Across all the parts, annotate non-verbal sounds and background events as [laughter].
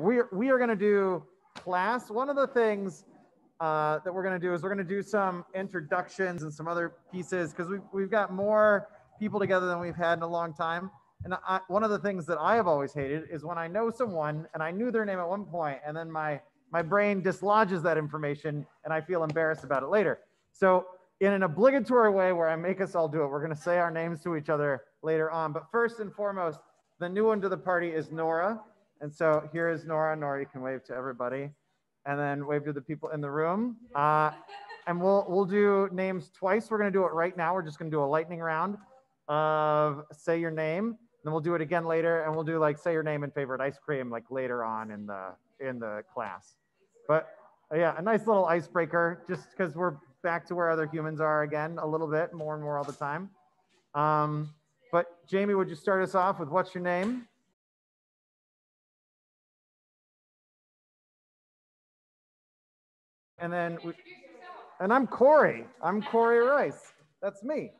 We, we are going to do class. One of the things uh, that we're going to do is we're going to do some introductions and some other pieces because we've, we've got more people together than we've had in a long time. And I, one of the things that I have always hated is when I know someone and I knew their name at one point and then my, my brain dislodges that information and I feel embarrassed about it later. So in an obligatory way where I make us all do it, we're going to say our names to each other later on. But first and foremost, the new one to the party is Nora. And so here is Nora. Nora, you can wave to everybody and then wave to the people in the room. Uh, and we'll, we'll do names twice. We're gonna do it right now. We're just gonna do a lightning round of say your name. Then we'll do it again later and we'll do like say your name and favorite ice cream like later on in the, in the class. But yeah, a nice little icebreaker just because we're back to where other humans are again a little bit more and more all the time. Um, but Jamie, would you start us off with what's your name? And then, we, and I'm Corey. I'm Corey Rice. That's me.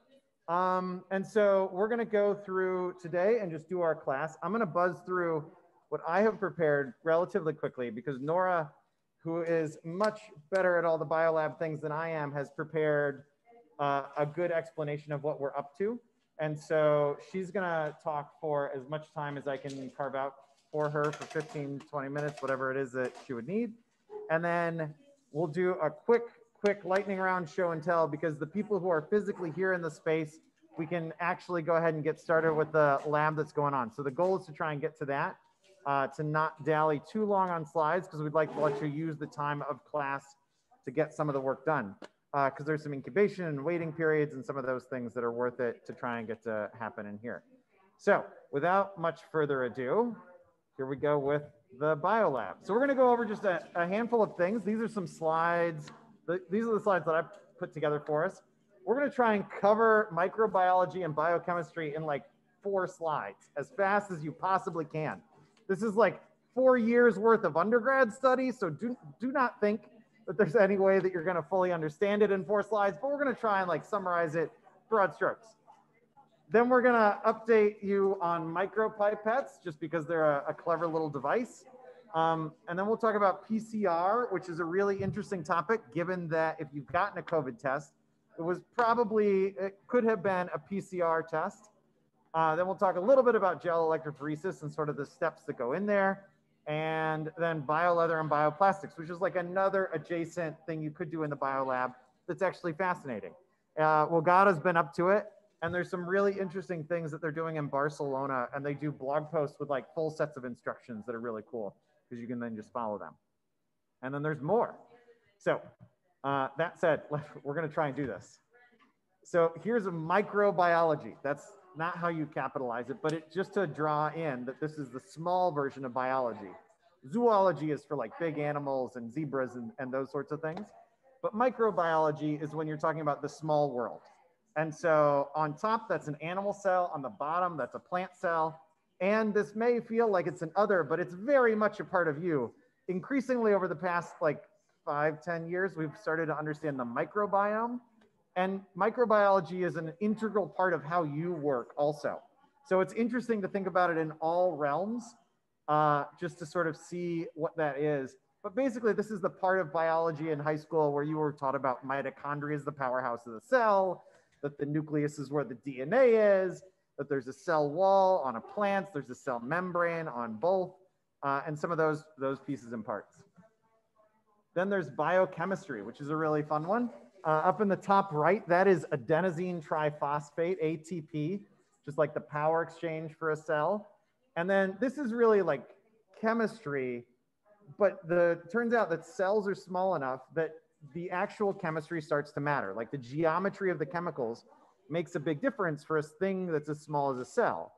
Um, and so we're going to go through today and just do our class. I'm going to buzz through what I have prepared relatively quickly because Nora, who is much better at all the biolab things than I am, has prepared uh, a good explanation of what we're up to. And so she's going to talk for as much time as I can carve out for her for 15, 20 minutes, whatever it is that she would need. And then we'll do a quick, quick lightning round show and tell because the people who are physically here in the space, we can actually go ahead and get started with the lab that's going on. So the goal is to try and get to that, uh, to not dally too long on slides because we'd like to let you use the time of class to get some of the work done. Because uh, there's some incubation and waiting periods and some of those things that are worth it to try and get to happen in here. So without much further ado, here we go with the biolab. So we're going to go over just a, a, handful of things. These are some slides. The, these are the slides that I put together for us. We're going to try and cover microbiology and biochemistry in like four slides as fast as you possibly can. This is like four years worth of undergrad study. So do, do not think that there's any way that you're going to fully understand it in four slides, but we're going to try and like summarize it broad strokes. Then we're gonna update you on micropipettes just because they're a, a clever little device. Um, and then we'll talk about PCR, which is a really interesting topic, given that if you've gotten a COVID test, it was probably, it could have been a PCR test. Uh, then we'll talk a little bit about gel electrophoresis and sort of the steps that go in there. And then bioleather and bioplastics, which is like another adjacent thing you could do in the biolab that's actually fascinating. Uh, well, God has been up to it. And there's some really interesting things that they're doing in Barcelona. And they do blog posts with like full sets of instructions that are really cool because you can then just follow them. And then there's more. So uh, that said, [laughs] we're going to try and do this. So here's a microbiology. That's not how you capitalize it, but it just to draw in that this is the small version of biology. Zoology is for like big animals and zebras and, and those sorts of things. But microbiology is when you're talking about the small world. And so on top, that's an animal cell. On the bottom, that's a plant cell. And this may feel like it's an other, but it's very much a part of you. Increasingly over the past like five, ten years, we've started to understand the microbiome. And microbiology is an integral part of how you work also. So it's interesting to think about it in all realms, uh, just to sort of see what that is. But basically, this is the part of biology in high school where you were taught about mitochondria as the powerhouse of the cell, that the nucleus is where the DNA is, that there's a cell wall on a plant, there's a cell membrane on both, uh, and some of those, those pieces and parts. Then there's biochemistry, which is a really fun one. Uh, up in the top right, that is adenosine triphosphate, ATP, just like the power exchange for a cell. And then this is really like chemistry, but the turns out that cells are small enough that the actual chemistry starts to matter. Like the geometry of the chemicals makes a big difference for a thing that's as small as a cell.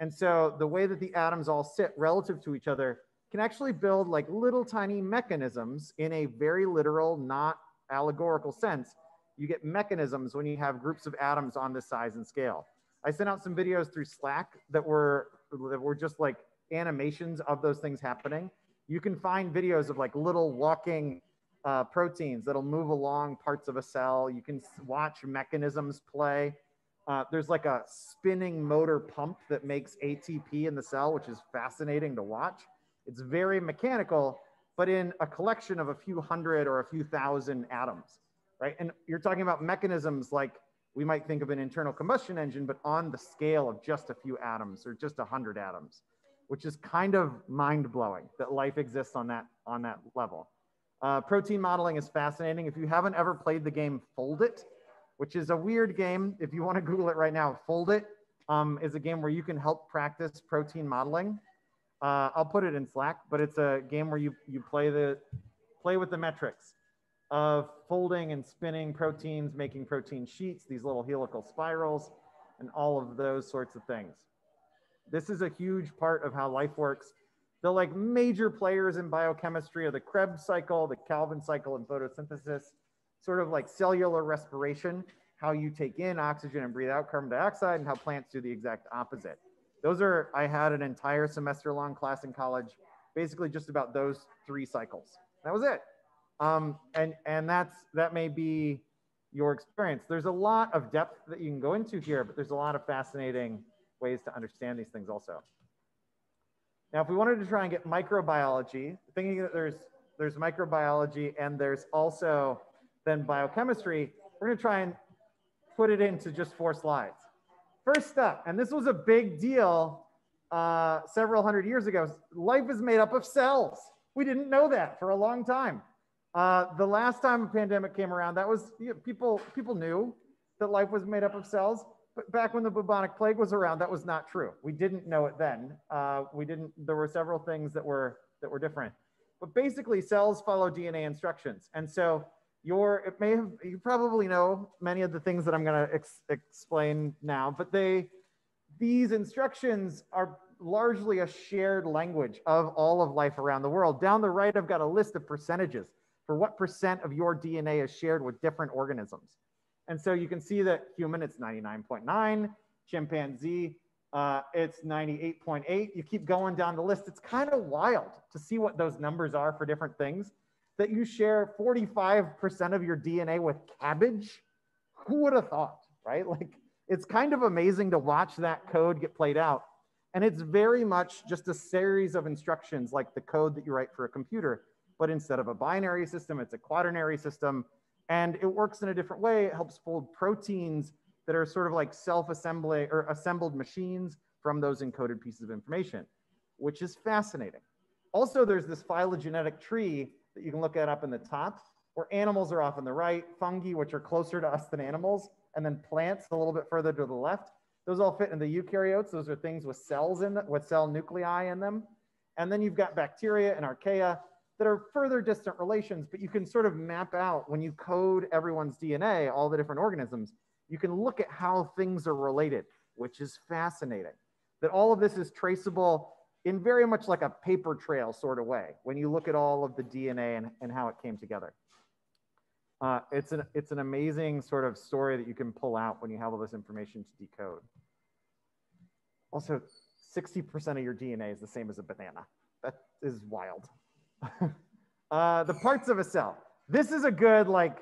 And so the way that the atoms all sit relative to each other can actually build like little tiny mechanisms in a very literal, not allegorical sense. You get mechanisms when you have groups of atoms on this size and scale. I sent out some videos through Slack that were, that were just like animations of those things happening. You can find videos of like little walking uh, proteins that'll move along parts of a cell. You can watch mechanisms play. Uh, there's like a spinning motor pump that makes ATP in the cell, which is fascinating to watch. It's very mechanical, but in a collection of a few hundred or a few thousand atoms, right? And you're talking about mechanisms like we might think of an internal combustion engine, but on the scale of just a few atoms or just a hundred atoms, which is kind of mind blowing that life exists on that, on that level. Uh, protein modeling is fascinating. If you haven't ever played the game Foldit, which is a weird game, if you want to Google it right now, Foldit um, is a game where you can help practice protein modeling. Uh, I'll put it in Slack, but it's a game where you, you play, the, play with the metrics of folding and spinning proteins, making protein sheets, these little helical spirals, and all of those sorts of things. This is a huge part of how life works. The like major players in biochemistry are the Krebs cycle, the Calvin cycle in photosynthesis, sort of like cellular respiration, how you take in oxygen and breathe out carbon dioxide, and how plants do the exact opposite. Those are, I had an entire semester long class in college, basically just about those three cycles. That was it. Um, and and that's that may be your experience. There's a lot of depth that you can go into here, but there's a lot of fascinating ways to understand these things also. Now, if we wanted to try and get microbiology, thinking that there's there's microbiology and there's also then biochemistry, we're to try and put it into just four slides. First up, and this was a big deal uh, several hundred years ago, life is made up of cells. We didn't know that for a long time. Uh, the last time a pandemic came around, that was you know, people people knew that life was made up of cells. But back when the bubonic plague was around, that was not true. We didn't know it then. Uh, we didn't. There were several things that were that were different. But basically, cells follow DNA instructions, and so your it may have you probably know many of the things that I'm going to ex explain now, but they these instructions are largely a shared language of all of life around the world. Down the right, I've got a list of percentages for what percent of your DNA is shared with different organisms. And so you can see that human, it's 99.9, chimpanzee, uh, it's 98.8. You keep going down the list. It's kind of wild to see what those numbers are for different things. That you share 45% of your DNA with cabbage. Who would have thought, right? [laughs] Like it's kind of amazing to watch that code get played out. And it's very much just a series of instructions like the code that you write for a computer but instead of a binary system, it's a quaternary system. And it works in a different way. It helps fold proteins that are sort of like self-assembly or assembled machines from those encoded pieces of information, which is fascinating. Also, there's this phylogenetic tree that you can look at up in the top, where animals are off on the right, fungi, which are closer to us than animals, and then plants a little bit further to the left. Those all fit in the eukaryotes. Those are things with cells in them, with cell nuclei in them. And then you've got bacteria and archaea, that are further distant relations, but you can sort of map out when you code everyone's DNA, all the different organisms, you can look at how things are related, which is fascinating. That all of this is traceable in very much like a paper trail sort of way when you look at all of the DNA and, and how it came together. Uh, it's, an, it's an amazing sort of story that you can pull out when you have all this information to decode. Also, 60% of your DNA is the same as a banana. That is wild. [laughs] uh, the parts of a cell. This is a good, like,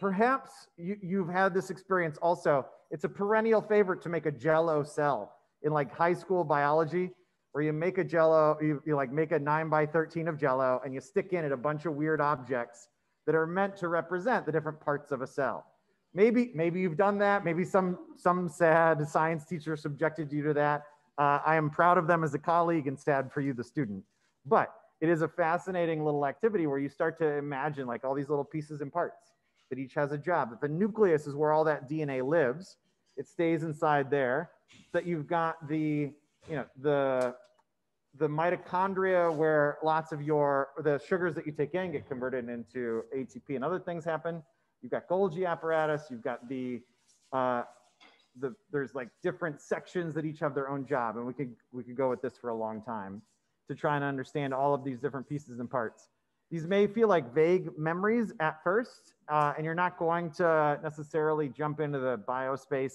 perhaps you, you've had this experience also. It's a perennial favorite to make a jello cell in like high school biology, where you make a jello, you, you like make a nine by 13 of jello and you stick in it a bunch of weird objects that are meant to represent the different parts of a cell. Maybe, maybe you've done that. Maybe some, some sad science teacher subjected you to that. Uh, I am proud of them as a colleague and sad for you, the student. But it is a fascinating little activity where you start to imagine like all these little pieces and parts that each has a job. That the nucleus is where all that DNA lives. It stays inside there. That you've got the, you know, the the mitochondria where lots of your the sugars that you take in get converted into ATP and other things happen. You've got Golgi apparatus. You've got the uh, the there's like different sections that each have their own job, and we could we could go with this for a long time to try and understand all of these different pieces and parts. These may feel like vague memories at first, uh, and you're not going to necessarily jump into the biospace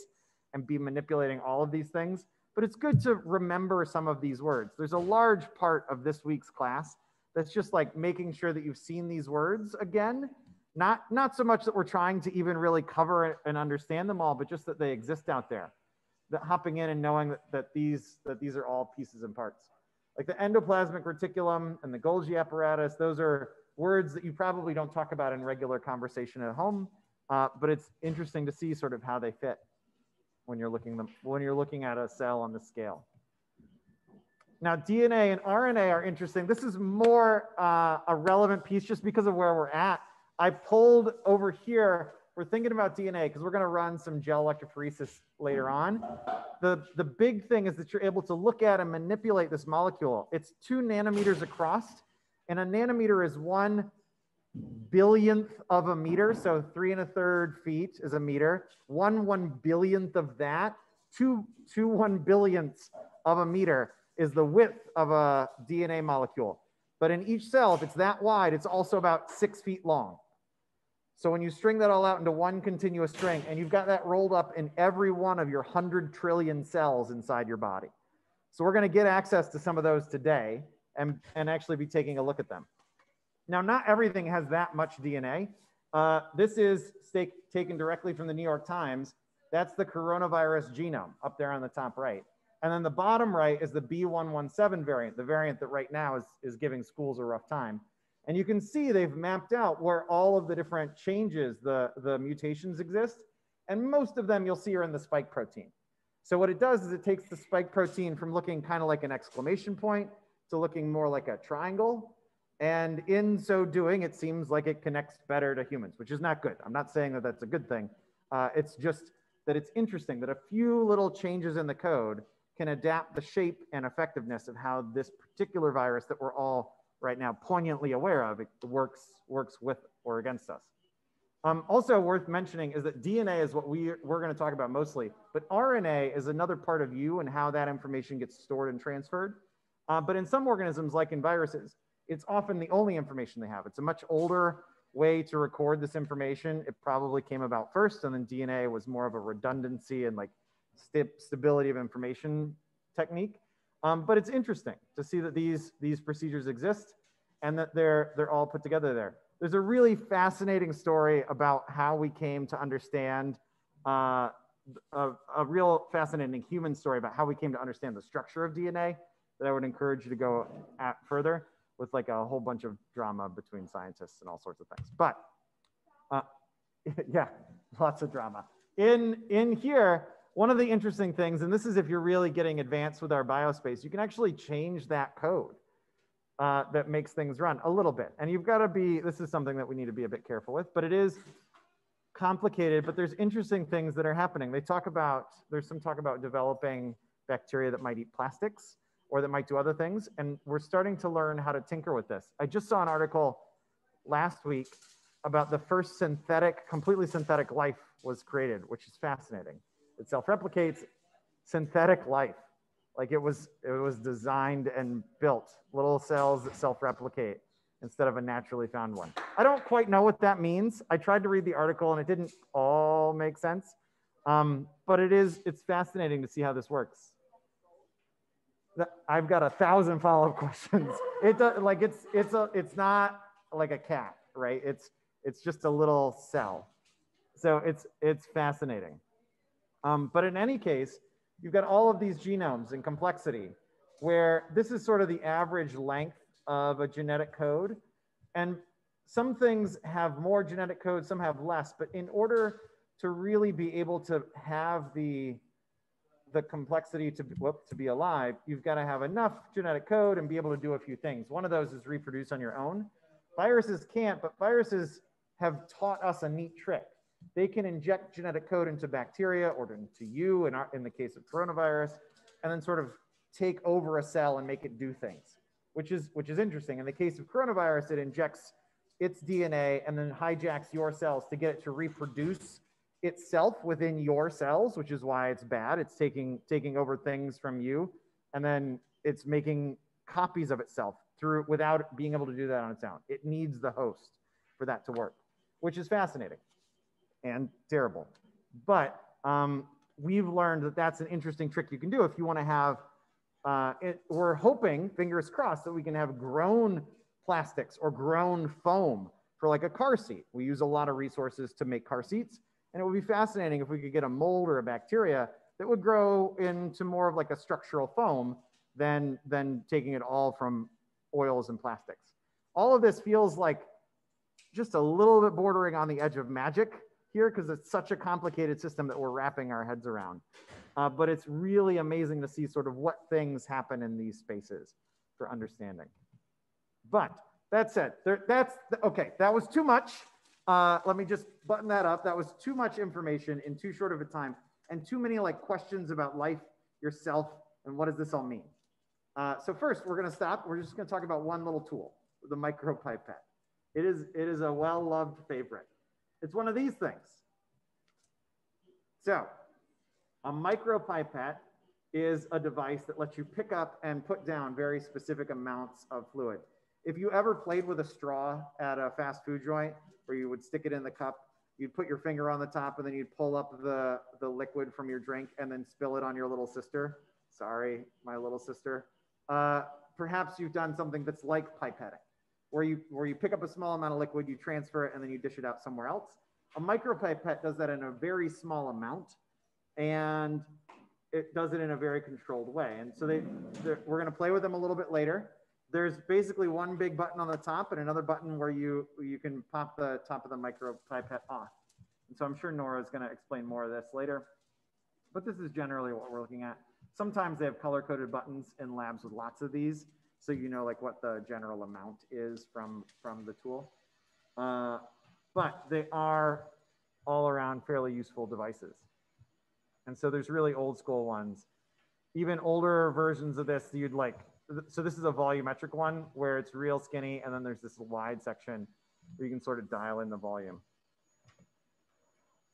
and be manipulating all of these things, but it's good to remember some of these words. There's a large part of this week's class that's just like making sure that you've seen these words again. Not, not so much that we're trying to even really cover and understand them all, but just that they exist out there. That hopping in and knowing that, that, these, that these are all pieces and parts. Like the endoplasmic reticulum and the Golgi apparatus, those are words that you probably don't talk about in regular conversation at home, uh, but it's interesting to see sort of how they fit when you're looking them when you're looking at a cell on the scale. Now, DNA and RNA are interesting. This is more uh, a relevant piece just because of where we're at. I pulled over here, we're thinking about DNA because we're going to run some gel electrophoresis later on. The, the big thing is that you're able to look at and manipulate this molecule. It's two nanometers across, and a nanometer is one billionth of a meter. So three and a third feet is a meter. One one billionth of that, two, two one billionths of a meter is the width of a DNA molecule. But in each cell, if it's that wide, it's also about six feet long. So when you string that all out into one continuous string, and you've got that rolled up in every one of your 100 trillion cells inside your body. So we're going to get access to some of those today and, and actually be taking a look at them. Now, not everything has that much DNA. Uh, this is taken directly from the New York Times. That's the coronavirus genome up there on the top right. And then the bottom right is the B117 variant, the variant that right now is, is giving schools a rough time. And you can see they've mapped out where all of the different changes, the, the mutations exist. And most of them you'll see are in the spike protein. So what it does is it takes the spike protein from looking kind of like an exclamation point to looking more like a triangle. And in so doing, it seems like it connects better to humans, which is not good. I'm not saying that that's a good thing. Uh, it's just that it's interesting that a few little changes in the code can adapt the shape and effectiveness of how this particular virus that we're all right now poignantly aware of it works, works with or against us. Um, also worth mentioning is that DNA is what we, we're going to talk about mostly, but RNA is another part of you and how that information gets stored and transferred. Uh, but in some organisms, like in viruses, it's often the only information they have. It's a much older way to record this information. It probably came about first, and then DNA was more of a redundancy and like st stability of information technique. Um, but it's interesting to see that these, these procedures exist and that they're, they're all put together there. There's a really fascinating story about how we came to understand uh, a, a, real fascinating human story about how we came to understand the structure of DNA that I would encourage you to go at further with like a whole bunch of drama between scientists and all sorts of things. But uh, [laughs] yeah, lots of drama. In, in here, one of the interesting things, and this is if you're really getting advanced with our biospace, you can actually change that code uh, that makes things run a little bit. And you've got to be, this is something that we need to be a bit careful with, but it is complicated, but there's interesting things that are happening. They talk about, there's some talk about developing bacteria that might eat plastics or that might do other things. And we're starting to learn how to tinker with this. I just saw an article last week about the first synthetic, completely synthetic life was created, which is fascinating. It self-replicates synthetic life. Like it was, it was designed and built, little cells that self-replicate instead of a naturally found one. I don't quite know what that means. I tried to read the article and it didn't all make sense. Um, but it is, it's fascinating to see how this works. I've got a thousand follow-up [laughs] questions. It does, like it's, it's a, it's not like a cat, right? It's, it's just a little cell. So it's, it's fascinating. Um, but in any case, you've got all of these genomes in complexity where this is sort of the average length of a genetic code. And some things have more genetic code, some have less, but in order to really be able to have the, the complexity to, whoop, to be alive, you've got to have enough genetic code and be able to do a few things. One of those is reproduce on your own. Viruses can't, but viruses have taught us a neat trick. They can inject genetic code into bacteria or into you in, our, in the case of coronavirus, and then sort of take over a cell and make it do things, which is, which is interesting. In the case of coronavirus, it injects its DNA and then hijacks your cells to get it to reproduce itself within your cells, which is why it's bad. It's taking, taking over things from you, and then it's making copies of itself through without being able to do that on its own. It needs the host for that to work, which is fascinating and terrible. But um, we've learned that that's an interesting trick you can do if you want to have. Uh, it, we're hoping, fingers crossed, that we can have grown plastics or grown foam for like a car seat. We use a lot of resources to make car seats, and it would be fascinating if we could get a mold or a bacteria that would grow into more of like a structural foam than, than taking it all from oils and plastics. All of this feels like just a little bit bordering on the edge of magic here because it's such a complicated system that we're wrapping our heads around. Uh, but it's really amazing to see sort of what things happen in these spaces for understanding. But that said, there, that's the, okay. That was too much. Uh, let me just button that up. That was too much information in too short of a time, and too many like questions about life, yourself, and what does this all mean. Uh, so first, we're going to stop. We're just going to talk about one little tool, the micropipette. It is it is a well-loved favorite. It's one of these things. So, a micropipette is a device that lets you pick up and put down very specific amounts of fluid. If you ever played with a straw at a fast food joint where you would stick it in the cup, you'd put your finger on the top and then you'd pull up the, the liquid from your drink and then spill it on your little sister. Sorry, my little sister. Uh, perhaps you've done something that's like pipetting, where you, where you pick up a small amount of liquid, you transfer it, and then you dish it out somewhere else. A micropipette does that in a very small amount, and it does it in a very controlled way. And so they, we're going to play with them a little bit later. There's basically one big button on the top and another button where you you can pop the top of the micropipette off. And so I'm sure Nora is going to explain more of this later. But this is generally what we're looking at. Sometimes they have color coded buttons in labs with lots of these. So you know like what the general amount is from, from the tool. Uh, but they are all around fairly useful devices. And so there's really old school ones. Even older versions of this, you'd like, so this is a volumetric one where it's real skinny, and then there's this wide section where you can sort of dial in the volume.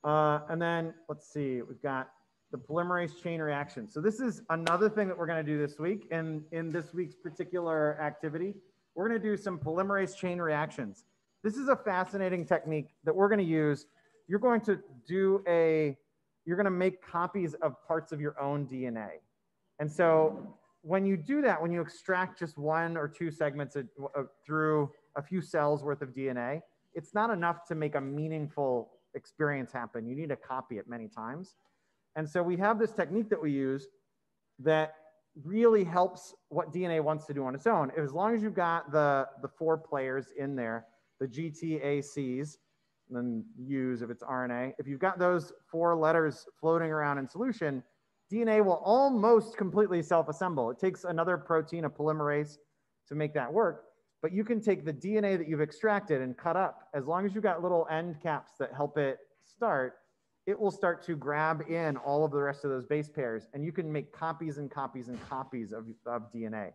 Uh, and then let's see, we've got the polymerase chain reaction. So this is another thing that we're going to do this week. And in this week's particular activity, we're going to do some polymerase chain reactions. This is a fascinating technique that we're going to use. You're going to do a, you're going to make copies of parts of your own DNA. And so when you do that, when you extract just one or two segments through a few cells worth of DNA, it's not enough to make a meaningful experience happen. You need to copy it many times. And so we have this technique that we use that really helps what DNA wants to do on its own. As long as you've got the, the four players in there, the GTACs, and then U's if it's RNA, if you've got those four letters floating around in solution, DNA will almost completely self-assemble. It takes another protein, a polymerase, to make that work. But you can take the DNA that you've extracted and cut up. As long as you've got little end caps that help it start, it will start to grab in all of the rest of those base pairs and you can make copies and copies and copies of, of DNA.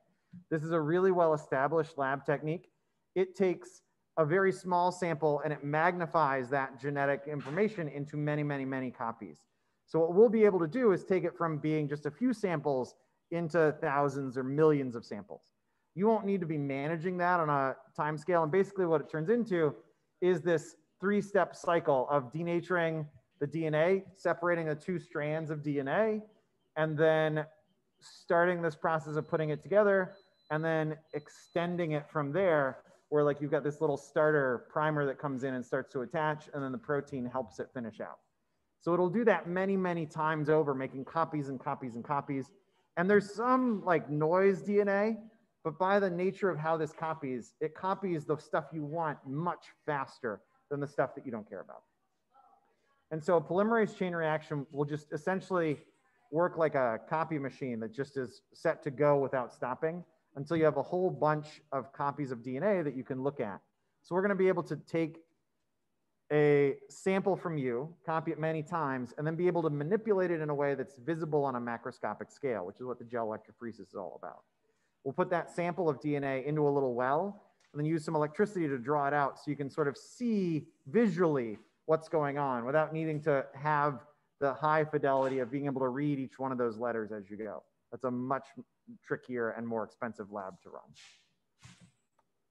This is a really well established lab technique. It takes a very small sample and it magnifies that genetic information into many, many, many copies. So what we'll be able to do is take it from being just a few samples into thousands or millions of samples. You won't need to be managing that on a time scale. And basically what it turns into is this three-step cycle of denaturing, the DNA, separating the two strands of DNA, and then starting this process of putting it together and then extending it from there where like you've got this little starter primer that comes in and starts to attach and then the protein helps it finish out. So it'll do that many, many times over, making copies and copies and copies. And there's some like noise DNA, but by the nature of how this copies, it copies the stuff you want much faster than the stuff that you don't care about. And so a polymerase chain reaction will just essentially work like a copy machine that just is set to go without stopping until you have a whole bunch of copies of DNA that you can look at. So we're going to be able to take a sample from you, copy it many times, and then be able to manipulate it in a way that's visible on a macroscopic scale, which is what the gel electrophoresis is all about. We'll put that sample of DNA into a little well and then use some electricity to draw it out so you can sort of see visually what's going on without needing to have the high fidelity of being able to read each one of those letters as you go. That's a much trickier and more expensive lab to run.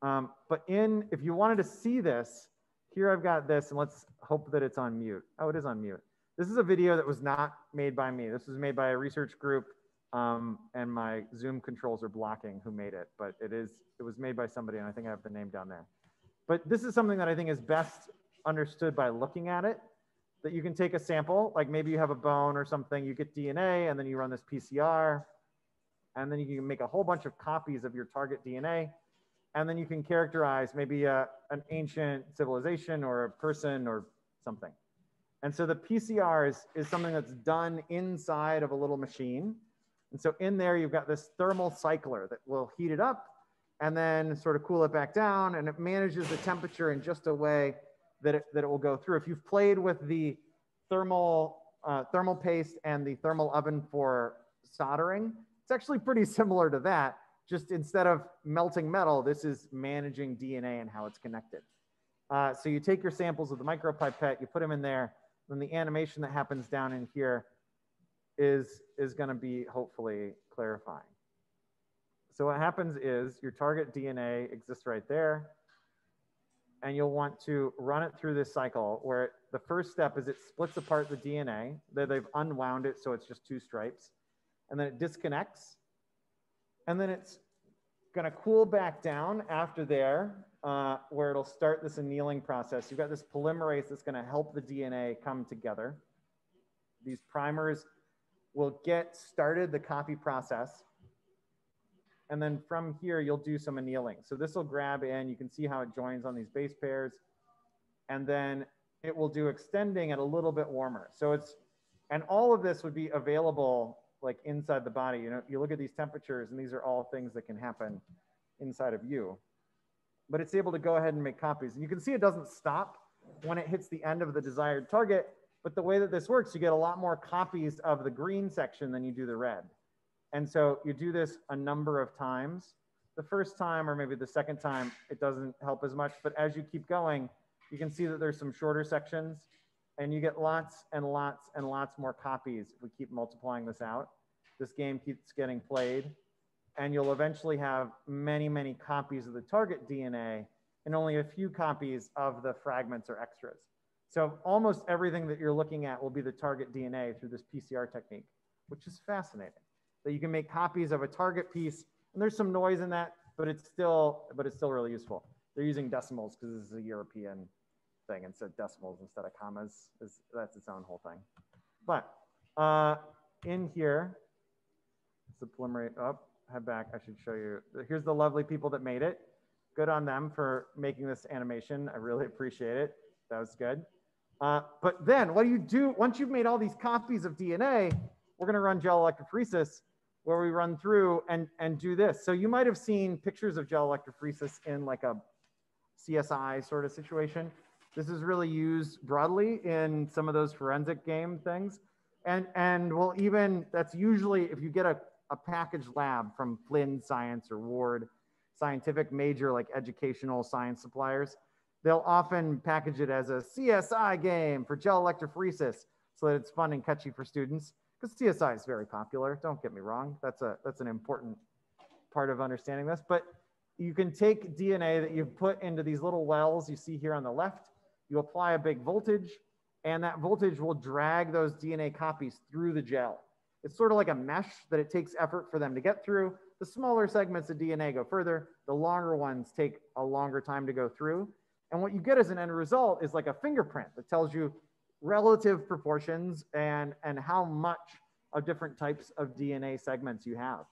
Um, but in, if you wanted to see this, here I've got this, and let's hope that it's on mute. Oh, it is on mute. This is a video that was not made by me. This was made by a research group, um, and my Zoom controls are blocking who made it, but it is, it was made by somebody, and I think I have the name down there. But this is something that I think is best understood by looking at it that you can take a sample, like maybe you have a bone or something, you get DNA, and then you run this PCR. And then you can make a whole bunch of copies of your target DNA. And then you can characterize maybe a, an ancient civilization or a person or something. And so the PCR is, is something that's done inside of a little machine. And so in there, you've got this thermal cycler that will heat it up and then sort of cool it back down. And it manages the temperature in just a way that it, that it will go through. If you've played with the thermal, uh, thermal paste and the thermal oven for soldering, it's actually pretty similar to that. Just instead of melting metal, this is managing DNA and how it's connected. Uh, so you take your samples of the micropipette, you put them in there, then the animation that happens down in here is, is gonna be hopefully clarifying. So what happens is your target DNA exists right there and you'll want to run it through this cycle where the first step is it splits apart the DNA. They've unwound it so it's just two stripes. And then it disconnects. And then it's going to cool back down after there uh, where it'll start this annealing process. You've got this polymerase that's going to help the DNA come together. These primers will get started the copy process. And then from here, you'll do some annealing. So this will grab in, you can see how it joins on these base pairs. And then it will do extending at a little bit warmer. So it's, and all of this would be available like inside the body. You know, you look at these temperatures and these are all things that can happen inside of you. But it's able to go ahead and make copies. And you can see it doesn't stop when it hits the end of the desired target. But the way that this works, you get a lot more copies of the green section than you do the red. And so you do this a number of times. The first time or maybe the second time, it doesn't help as much. But as you keep going, you can see that there's some shorter sections and you get lots and lots and lots more copies if we keep multiplying this out. This game keeps getting played and you'll eventually have many, many copies of the target DNA and only a few copies of the fragments or extras. So almost everything that you're looking at will be the target DNA through this PCR technique, which is fascinating that you can make copies of a target piece. And there's some noise in that, but it's still, but it's still really useful. They're using decimals because this is a European thing. And so decimals instead of commas is that's its own whole thing. But uh, in here, it's the polymerase. Oh, head back. I should show you. Here's the lovely people that made it. Good on them for making this animation. I really appreciate it. That was good. Uh, but then what do you do once you've made all these copies of DNA? We're going to run gel electrophoresis where we run through and, and do this. So you might have seen pictures of gel electrophoresis in like a CSI sort of situation. This is really used broadly in some of those forensic game things. And, and well, even that's usually if you get a, a package lab from Flinn Science or Ward Scientific, major like educational science suppliers, they'll often package it as a CSI game for gel electrophoresis so that it's fun and catchy for students because CSI is very popular. Don't get me wrong. That's a that's an important part of understanding this. But you can take DNA that you've put into these little wells you see here on the left. You apply a big voltage, and that voltage will drag those DNA copies through the gel. It's sort of like a mesh that it takes effort for them to get through. The smaller segments of DNA go further. The longer ones take a longer time to go through. And what you get as an end result is like a fingerprint that tells you relative proportions and, and how much of different types of DNA segments you have.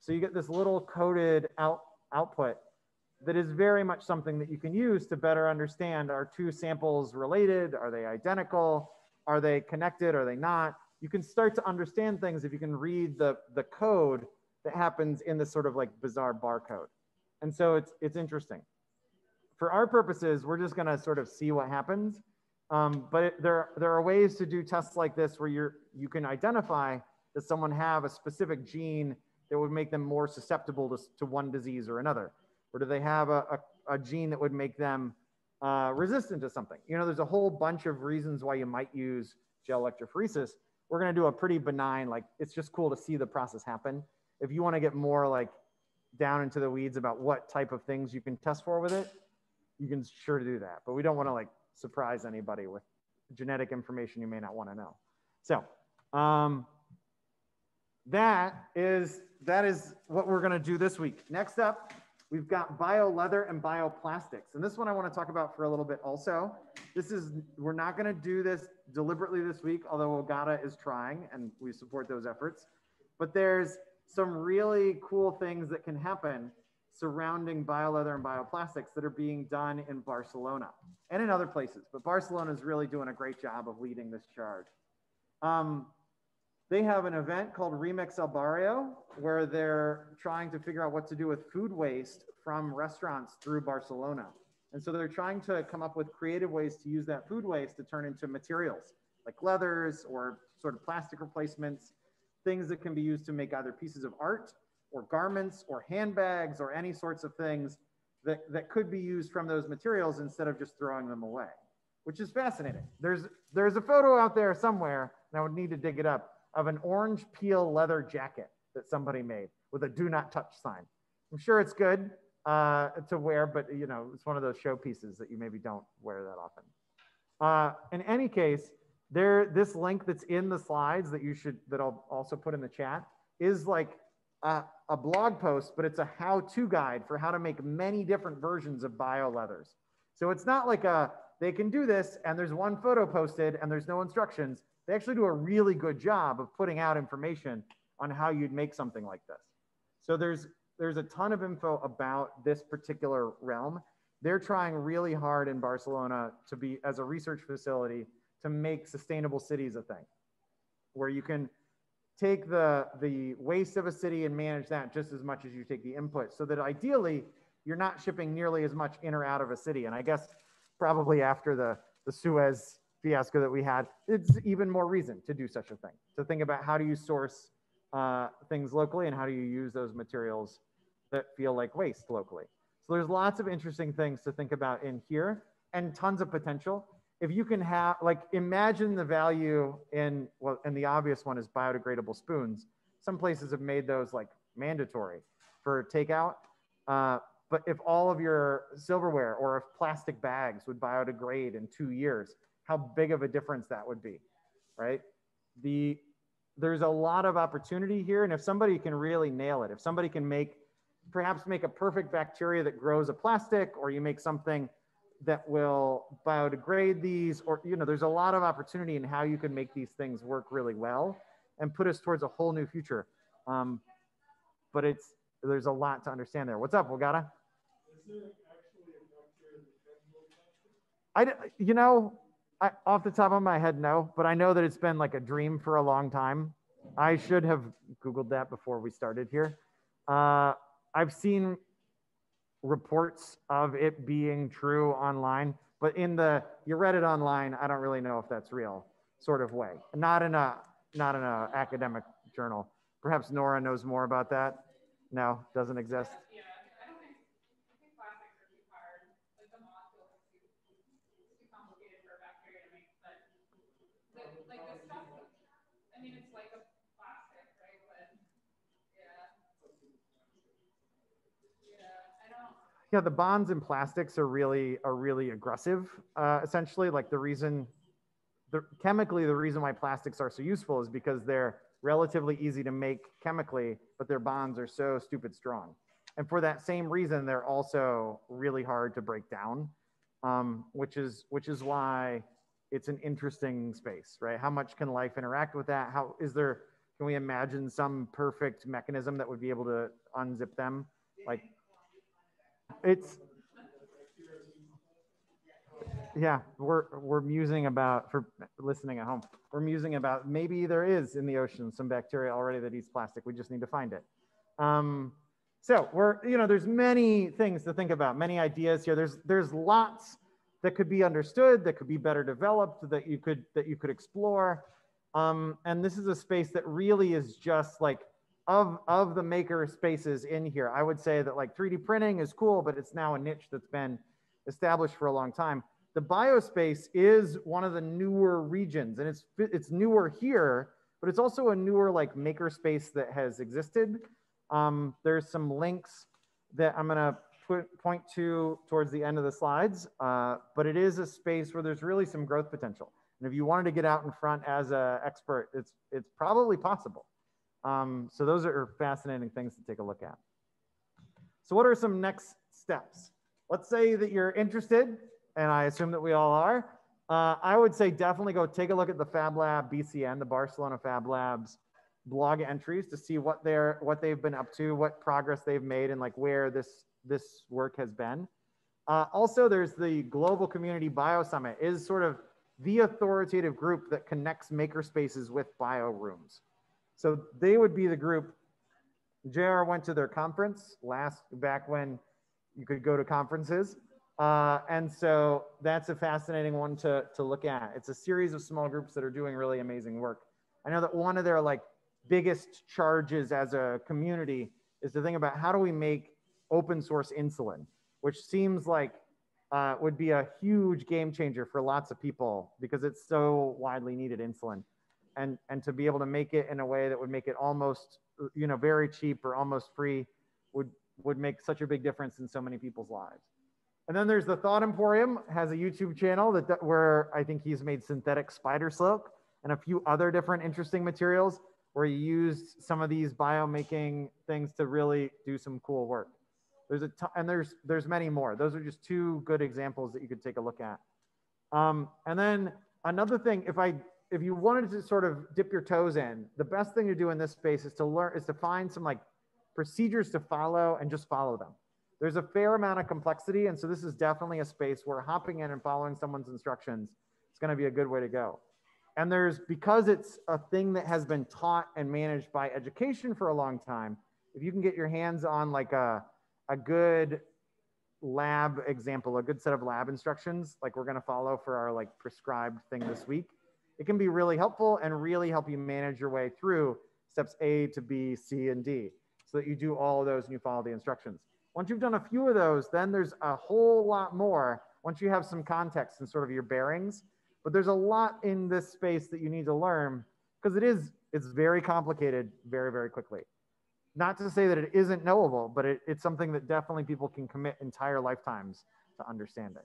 So you get this little coded out, output that is very much something that you can use to better understand are two samples related? Are they identical? Are they connected? Are they not? You can start to understand things if you can read the, the code that happens in this sort of like bizarre barcode. And so it's, it's interesting. For our purposes, we're just gonna sort of see what happens um, but it, there, there are ways to do tests like this where you're, you can identify that someone have a specific gene that would make them more susceptible to, to one disease or another. Or do they have a, a, a gene that would make them uh, resistant to something? You know, there's a whole bunch of reasons why you might use gel electrophoresis. We're going to do a pretty benign, like it's just cool to see the process happen. If you want to get more like down into the weeds about what type of things you can test for with it, you can sure do that. But we don't want to like surprise anybody with genetic information you may not want to know. So um, that is that is what we're going to do this week. Next up, we've got bio leather and bioplastics. And this one I want to talk about for a little bit also. This is, we're not going to do this deliberately this week, although Ogata is trying and we support those efforts. But there's some really cool things that can happen surrounding bioleather and bioplastics that are being done in Barcelona and in other places. But Barcelona is really doing a great job of leading this charge. Um, they have an event called Remix El Barrio where they're trying to figure out what to do with food waste from restaurants through Barcelona. And so they're trying to come up with creative ways to use that food waste to turn into materials like leathers or sort of plastic replacements, things that can be used to make either pieces of art or garments or handbags or any sorts of things that, that could be used from those materials instead of just throwing them away, which is fascinating. There's, there's a photo out there somewhere, and I would need to dig it up, of an orange peel leather jacket that somebody made with a do not touch sign. I'm sure it's good uh, to wear, but you know, it's one of those show pieces that you maybe don't wear that often. Uh, in any case, there, this link that's in the slides that you should, that I'll also put in the chat is like a, a blog post, but it's a how-to guide for how to make many different versions of bio leathers. So it's not like a, they can do this and there's one photo posted and there's no instructions. They actually do a really good job of putting out information on how you'd make something like this. So there's, there's a ton of info about this particular realm. They're trying really hard in Barcelona to be, as a research facility, to make sustainable cities a thing, where you can take the, the waste of a city and manage that just as much as you take the input so that ideally you're not shipping nearly as much in or out of a city. And I guess probably after the, the Suez fiasco that we had, it's even more reason to do such a thing, to think about how do you source uh, things locally and how do you use those materials that feel like waste locally. So there's lots of interesting things to think about in here and tons of potential if you can have like imagine the value in well and the obvious one is biodegradable spoons. Some places have made those like mandatory for takeout. Uh, but if all of your silverware or if plastic bags would biodegrade in two years how big of a difference that would be right? The there's a lot of opportunity here and if somebody can really nail it if somebody can make perhaps make a perfect bacteria that grows a plastic or you make something that will biodegrade these or you know there's a lot of opportunity in how you can make these things work really well and put us towards a whole new future um, but it's there's a lot to understand there what's up Wagata? I, you know, I, off the top of my head, no, but I know that it's been like a dream for a long time. I should have Googled that before we started here. Uh, I've seen reports of it being true online, but in the you read it online, I don't really know if that's real sort of way. Not in a not in a academic journal. Perhaps Nora knows more about that. No, doesn't exist. Yeah, the bonds in plastics are really are really aggressive. Uh, essentially, like the reason, the, chemically, the reason why plastics are so useful is because they're relatively easy to make chemically, but their bonds are so stupid strong. And for that same reason, they're also really hard to break down, um, which is which is why it's an interesting space, right? How much can life interact with that? How is there? Can we imagine some perfect mechanism that would be able to unzip them? Like it's yeah, we're we're musing about for listening at home. We're musing about maybe there is in the ocean some bacteria already that eats plastic. We just need to find it. Um, so we're you know there's many things to think about, many ideas here. There's there's lots that could be understood, that could be better developed, that you could that you could explore. Um, and this is a space that really is just like of of the maker spaces in here, I would say that like 3D printing is cool, but it's now a niche that's been established for a long time. The biospace is one of the newer regions, and it's it's newer here, but it's also a newer like maker space that has existed. Um, there's some links that I'm gonna put, point to towards the end of the slides, uh, but it is a space where there's really some growth potential. And if you wanted to get out in front as an expert, it's it's probably possible. Um, so those are fascinating things to take a look at. So what are some next steps? Let's say that you're interested, and I assume that we all are. Uh, I would say definitely go take a look at the Fab Lab BCN, the Barcelona Fab Labs blog entries to see what they're what they've been up to, what progress they've made, and like where this this work has been. Uh, also, there's the Global Community Bio Summit is sort of the authoritative group that connects makerspaces with bio rooms. So they would be the group. JR went to their conference last back when you could go to conferences. Uh, and so that's a fascinating one to, to look at. It's a series of small groups that are doing really amazing work. I know that one of their like biggest charges as a community is to think about how do we make open source insulin, which seems like uh, would be a huge game changer for lots of people because it's so widely needed insulin. And, and to be able to make it in a way that would make it almost, you know, very cheap or almost free would, would make such a big difference in so many people's lives. And then there's the Thought Emporium has a YouTube channel that where I think he's made synthetic spider silk and a few other different interesting materials where he used some of these biomaking things to really do some cool work. There's a ton, and there's there's many more. Those are just two good examples that you could take a look at. Um, and then another thing, if I if you wanted to sort of dip your toes in, the best thing to do in this space is to learn is to find some like procedures to follow and just follow them. There's a fair amount of complexity, and so this is definitely a space where hopping in and following someone's instructions is going to be a good way to go. And there's because it's a thing that has been taught and managed by education for a long time. If you can get your hands on like a a good lab example, a good set of lab instructions, like we're going to follow for our like prescribed thing this week, it can be really helpful and really help you manage your way through steps A to B, C, and D so that you do all of those and you follow the instructions. Once you've done a few of those, then there's a whole lot more once you have some context and sort of your bearings. But there's a lot in this space that you need to learn because it is, it's very complicated very, very quickly not to say that it isn't knowable, but it, it's something that definitely people can commit entire lifetimes to understanding.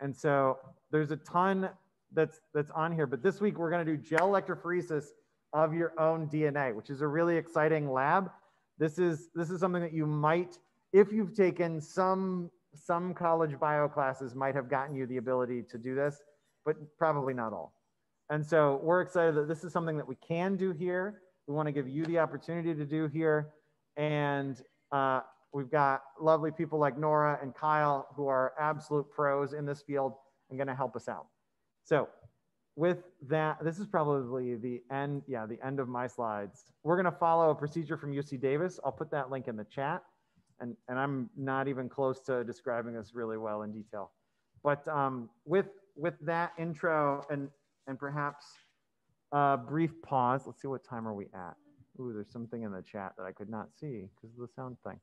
And so there's a ton that's that's on here, but this week we're going to do gel electrophoresis of your own DNA, which is a really exciting lab. This is this is something that you might, if you've taken some some college bio classes, might have gotten you the ability to do this, but probably not all. And so we're excited that this is something that we can do here we want to give you the opportunity to do here. And uh, we've got lovely people like Nora and Kyle who are absolute pros in this field and going to help us out. So with that, this is probably the end, yeah, the end of my slides. We're going to follow a procedure from UC Davis. I'll put that link in the chat. And, and I'm not even close to describing this really well in detail. But um, with, with that intro and, and perhaps a brief pause. Let's see what time are we at. Ooh, there's something in the chat that I could not see because of the sound thing.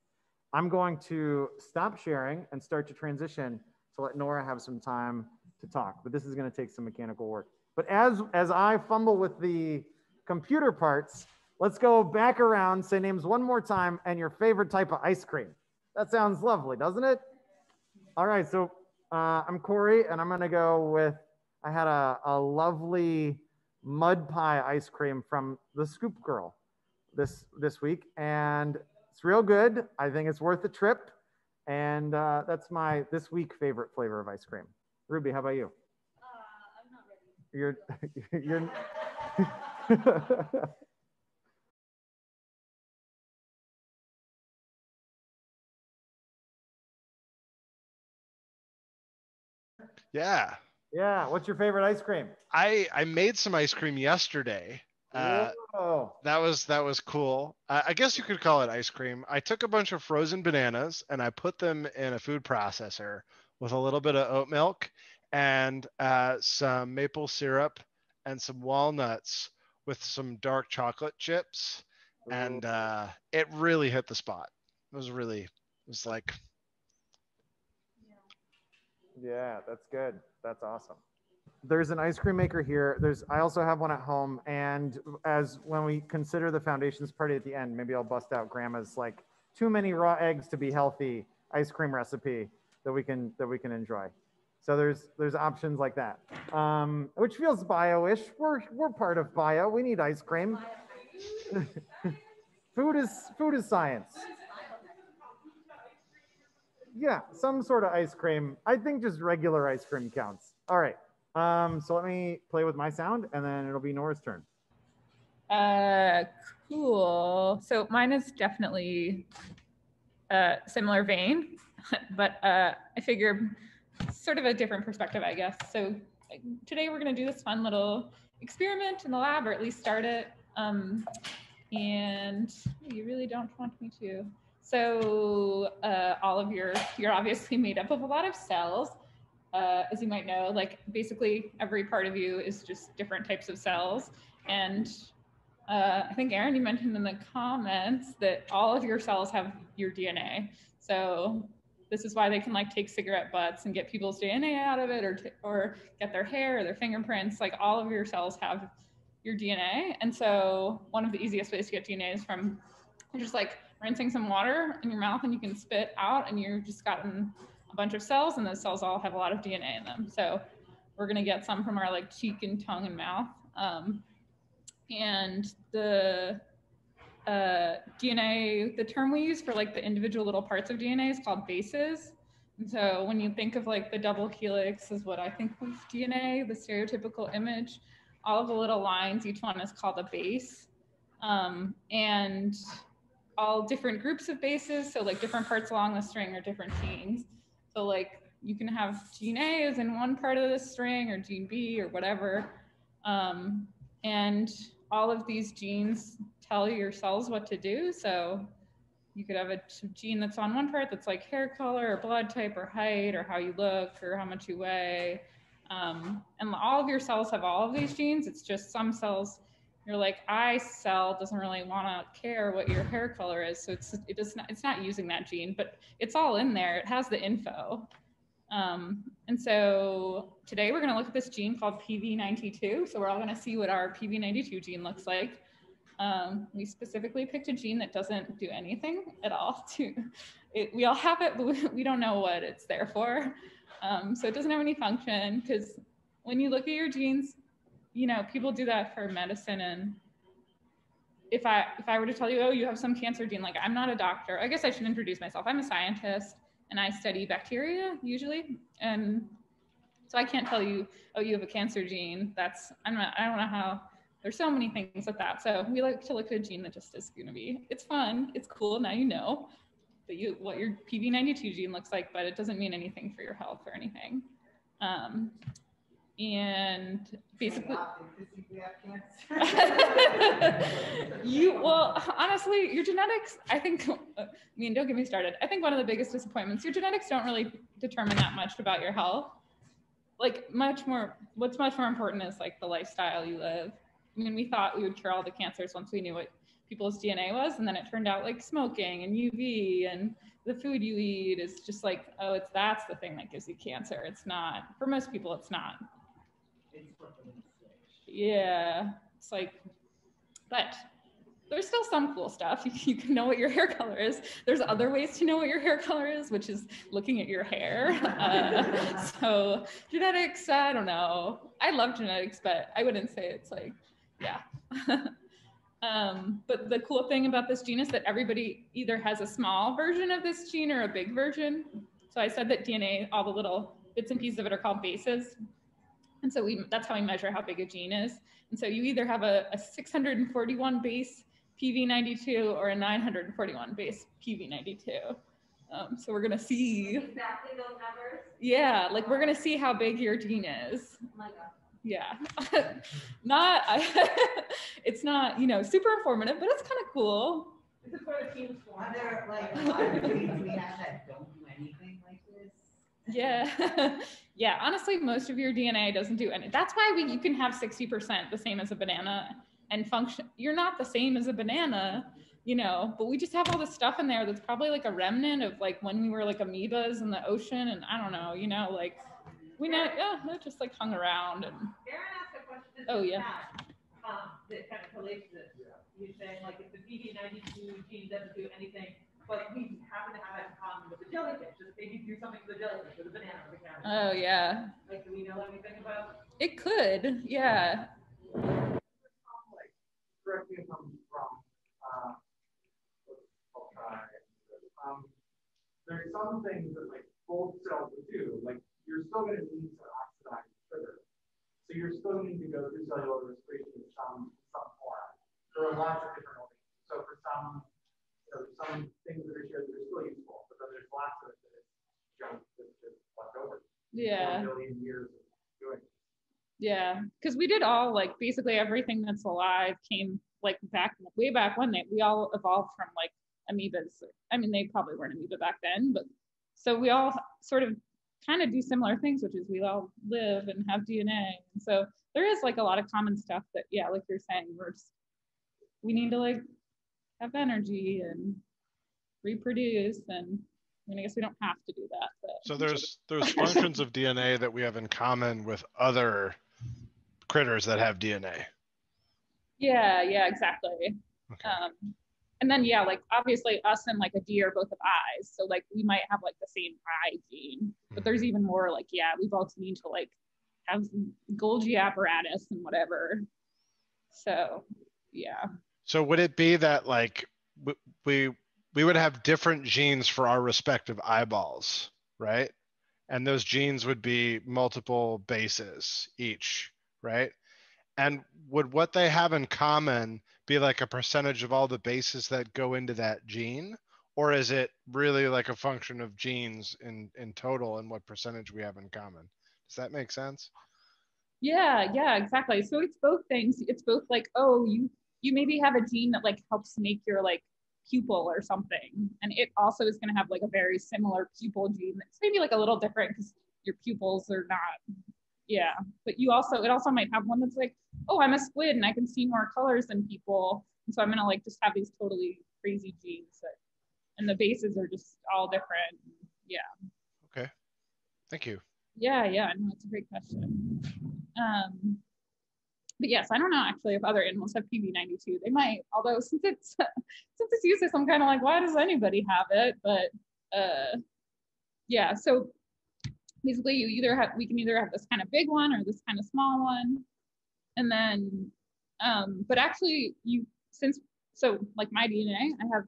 I'm going to stop sharing and start to transition to let Nora have some time to talk. But this is going to take some mechanical work. But as as I fumble with the computer parts, let's go back around, say names one more time, and your favorite type of ice cream. That sounds lovely, doesn't it? All right, so uh, I'm Corey, and I'm going to go with. I had a, a lovely mud pie ice cream from the Scoop Girl this this week, and it's real good. I think it's worth the trip, and uh, that's my this week favorite flavor of ice cream. Ruby, how about you? Uh, I'm not ready. You're [laughs] you're. [laughs] yeah. Yeah. What's your favorite ice cream? I I made some ice cream yesterday. Uh, that was that was cool. Uh, I guess you could call it ice cream. I took a bunch of frozen bananas and I put them in a food processor with a little bit of oat milk and uh, some maple syrup and some walnuts with some dark chocolate chips, Ooh. and uh, it really hit the spot. It was really, it was like. Yeah, that's good. That's awesome. There's an ice cream maker here. There's I also have one at home. And as when we consider the foundations party at the end, maybe I'll bust out grandma's like too many raw eggs to be healthy ice cream recipe that we can that we can enjoy. So there's there's options like that, um, which feels bio-ish. We're we're part of bio. We need ice cream. [laughs] food is food is science yeah, some sort of ice cream. I think just regular ice cream counts. All right. Um, so let me play with my sound and then it'll be Nora's turn. Uh, cool. So mine is definitely a similar vein, [laughs] but uh, I figure sort of a different perspective, I guess. So today we're going to do this fun little experiment in the lab, or at least start it. Um, and you really don't want me to. So uh, all of your, you're obviously made up of a lot of cells. Uh, as you might know, like basically every part of you is just different types of cells. And uh, I think Aaron, you mentioned in the comments that all of your cells have your DNA. So this is why they can like take cigarette butts and get people's DNA out of it or, t- or get their hair or their fingerprints. Like all of your cells have your DNA. And so one of the easiest ways to get DNA is from just like rinsing some water in your mouth and you can spit out and you've just gotten a bunch of cells and those cells all have a lot of DNA in them. So we're gonna get some from our like cheek and tongue and mouth. Um, and the uh, DNA, the term we use for like the individual little parts of DNA is called bases. And so when you think of like the double helix is what I think of DNA, the stereotypical image, all of the little lines, each one is called a base. Um, and all different groups of bases, so like different parts along the string are different genes. So like you can have gene A is in one part of the string or gene B or whatever. Um, and all of these genes tell your cells what to do. So you could have a gene that's on one part that's like hair color or blood type or height or how you look or how much you weigh. Um, and all of your cells have all of these genes. It's just some cells, you're like I cell doesn't really want to care what your hair color is. So it's, it does not, it's not using that gene, but it's all in there. It has the info. Um, and so today we're going to look at this gene called PV92. So we're all going to see what our PV92 gene looks like. Um, we specifically picked a gene that doesn't do anything at all. [laughs] To it, we all have it, but we don't know what it's there for. Um, so it doesn't have any function because when you look at your genes, you know people do that for medicine. And if I if I were to tell you, oh, you have some cancer gene, like I'm not a doctor. I guess I should introduce myself. I'm a scientist and I study bacteria usually. And so I can't tell you, oh, you have a cancer gene. That's, I'm not, I don't know how, there's so many things with that. So we like to look at a gene that just is going to be, it's fun, it's cool. Now you know that you, what your PV92 gene looks like, but it doesn't mean anything for your health or anything. Um, and basically [laughs] you well honestly your genetics i think i mean don't get me started i think one of the biggest disappointments your genetics don't really determine that much about your health like much more what's much more important is like the lifestyle you live i mean we thought we would cure all the cancers once we knew what people's dna was and then it turned out like smoking and uv and the food you eat is just like oh it's that's the thing that gives you cancer it's not for most people it's not yeah, it's like, but there's still some cool stuff. [laughs] You, can know what your hair color is. There's other ways to know what your hair color is, which is looking at your hair. [laughs] Uh, so genetics, I don't know. I love genetics, but I wouldn't say it's like, yeah. [laughs] um, but the cool thing about this gene is that everybody either has a small version of this gene or a big version. So I said that DNA, all the little bits and pieces of it are called bases. And so we, that's how we measure how big a gene is. And so you either have a, a 641 base PV92 or a 941 base PV92. Um, so we're gonna see exactly those numbers. Yeah, like we're gonna see how big your gene is. Oh my God. Yeah, [laughs] not. [laughs] it's not you know super informative, but it's kind of cool. Is it for the team? Are there like a lot of we have that don't do anything like this? Yeah. [laughs] yeah, honestly, most of your DNA doesn't do any. That's why we you can have 60% the same as a banana and function. You're not the same as a banana, you know, but we just have all this stuff in there that's probably like a remnant of like when we were like amoebas in the ocean and I don't know, you know, like we know, yeah, that just like hung around and. Aaron asked a question. Oh yeah. um, that kind of relates to this. You're saying like if the PV92 gene doesn't do anything, but we happen to have that in common with the jellyfish. Just maybe do something to the jellyfish or the banana or the cat. Oh yeah. Like, do we know anything about? It could, yeah. Correct me if I'm wrong. Uh, I'll try. Um, there's some things that like both cells will do. Like you're still going to need to oxidize sugar. So you're still going to need to go through cellular respiration in some, some form. There are lots of different openings. So for some, you know, some things that are shared that are still useful, but then there's lots of it that is junk that's just left over. Yeah. Million years of doing. Yeah, because we did all like basically everything that's alive came like back way back when they we all evolved from like amoebas. I mean, they probably weren't amoeba back then, but so we all sort of kind of do similar things, which is we all live and have DNA. And so there is like a lot of common stuff that, yeah, like you're saying, we're just, we need to like have energy and reproduce and I mean, I guess we don't have to do that. But so there's [laughs] there's functions of DNA that we have in common with other critters that have DNA. Yeah, yeah, exactly. Okay. Um, and then yeah, like obviously us and like a deer both have eyes, so like we might have like the same eye gene, but there's even more like yeah, we both need to like have Golgi apparatus and whatever. So yeah. So would it be that like we we would have different genes for our respective eyeballs, right? And those genes would be multiple bases each, right? And would what they have in common be like a percentage of all the bases that go into that gene? Or is it really like a function of genes in, in total and what percentage we have in common? Does that make sense? Yeah, yeah, exactly. So it's both things. It's both like, oh, you you maybe have a gene that like helps make your like pupil or something. And it also is going to have like a very similar pupil gene that's maybe like a little different because your pupils are not yeah but you also it also might have one that's like oh i'm a squid and i can see more colors than people. And so i'm gonna like just have these totally crazy genes that, and the bases are just all different. Yeah. Okay. Thank you. Yeah yeah no it's a great question. Um but yes i don't know actually if other animals have pv92 they might although since it's [laughs] since it's useless i'm kind of like why does anybody have it? But uh yeah so basically you either have we can either have this kind of big one or this kind of small one. And then um but actually you since so like my dna i have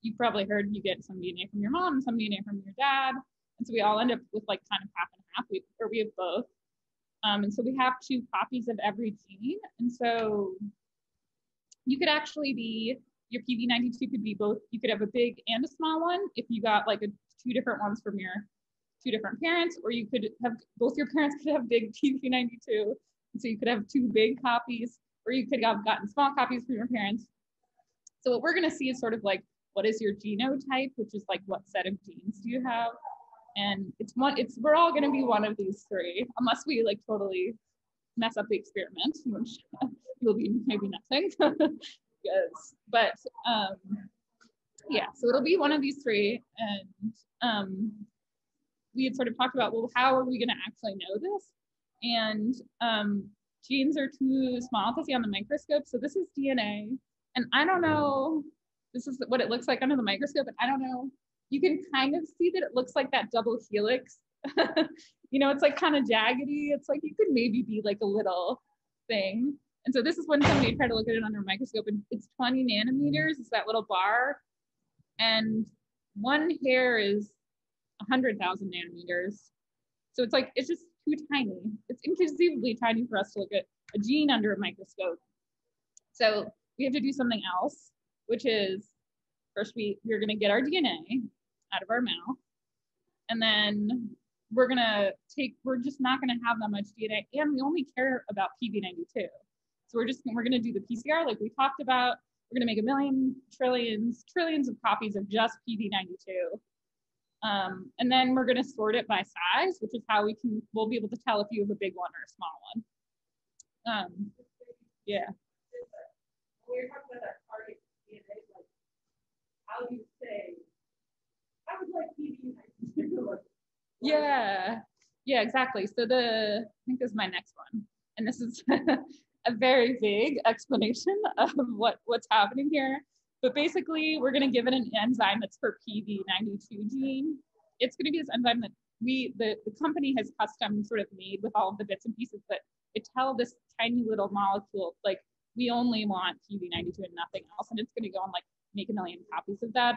you probably heard you get some dna from your mom some dna from your dad. And so we all end up with like kind of half and half. We, or we have both. Um, and so we have two copies of every gene. And so you could actually be your pv92 could be both you could have a big and a small one if you got like a two different ones from your two different parents, or you could have both your parents could have big PV92. So you could have two big copies, or you could have gotten small copies from your parents. So what we're going to see is sort of like what is your genotype, which is like what set of genes do you have, and it's one. It's we're all going to be one of these three, unless we like totally mess up the experiment, which [laughs] will be maybe nothing. [laughs] yes, but um, yeah, so it'll be one of these three, and um, we had sort of talked about, well, how are we going to actually know this? And um, genes are too small to see on the microscope. So this is DNA. And I don't know, this is what it looks like under the microscope, and I don't know, you can kind of see that it looks like that double helix. [laughs] you know, it's like kind of jaggedy. It's like you could maybe be like a little thing. And so this is when somebody tried to look at it under a microscope, and it's 20 nanometers. It's that little bar. And one hair is 100,000 nanometers. So it's like, it's just too tiny. It's inconceivably tiny for us to look at a gene under a microscope. So we have to do something else, which is first we, we're gonna get our DNA out of our mouth. And then we're gonna take, we're just not gonna have that much DNA. And we only care about PV92. So we're just, we're gonna do the PCR like we talked about. We're gonna make a million, trillions, trillions of copies of just PV92 um, and then we're going to sort it by size, which is how we can, we'll be able to tell if you have a big one or a small one. Um, yeah. we are talking about that target DNA, like, how do you say, I would like PV [laughs] Yeah, yeah, exactly. So the, I think this is my next one. And this is [laughs] a very vague explanation of what, what's happening here. But basically, we're going to give it an enzyme that's for PV92 gene. It's going to be this enzyme that we, the, the company has custom sort of made with all of the bits and pieces that it tell this tiny little molecule, like we only want PV92 and nothing else. And it's going to go and like make a million copies of that.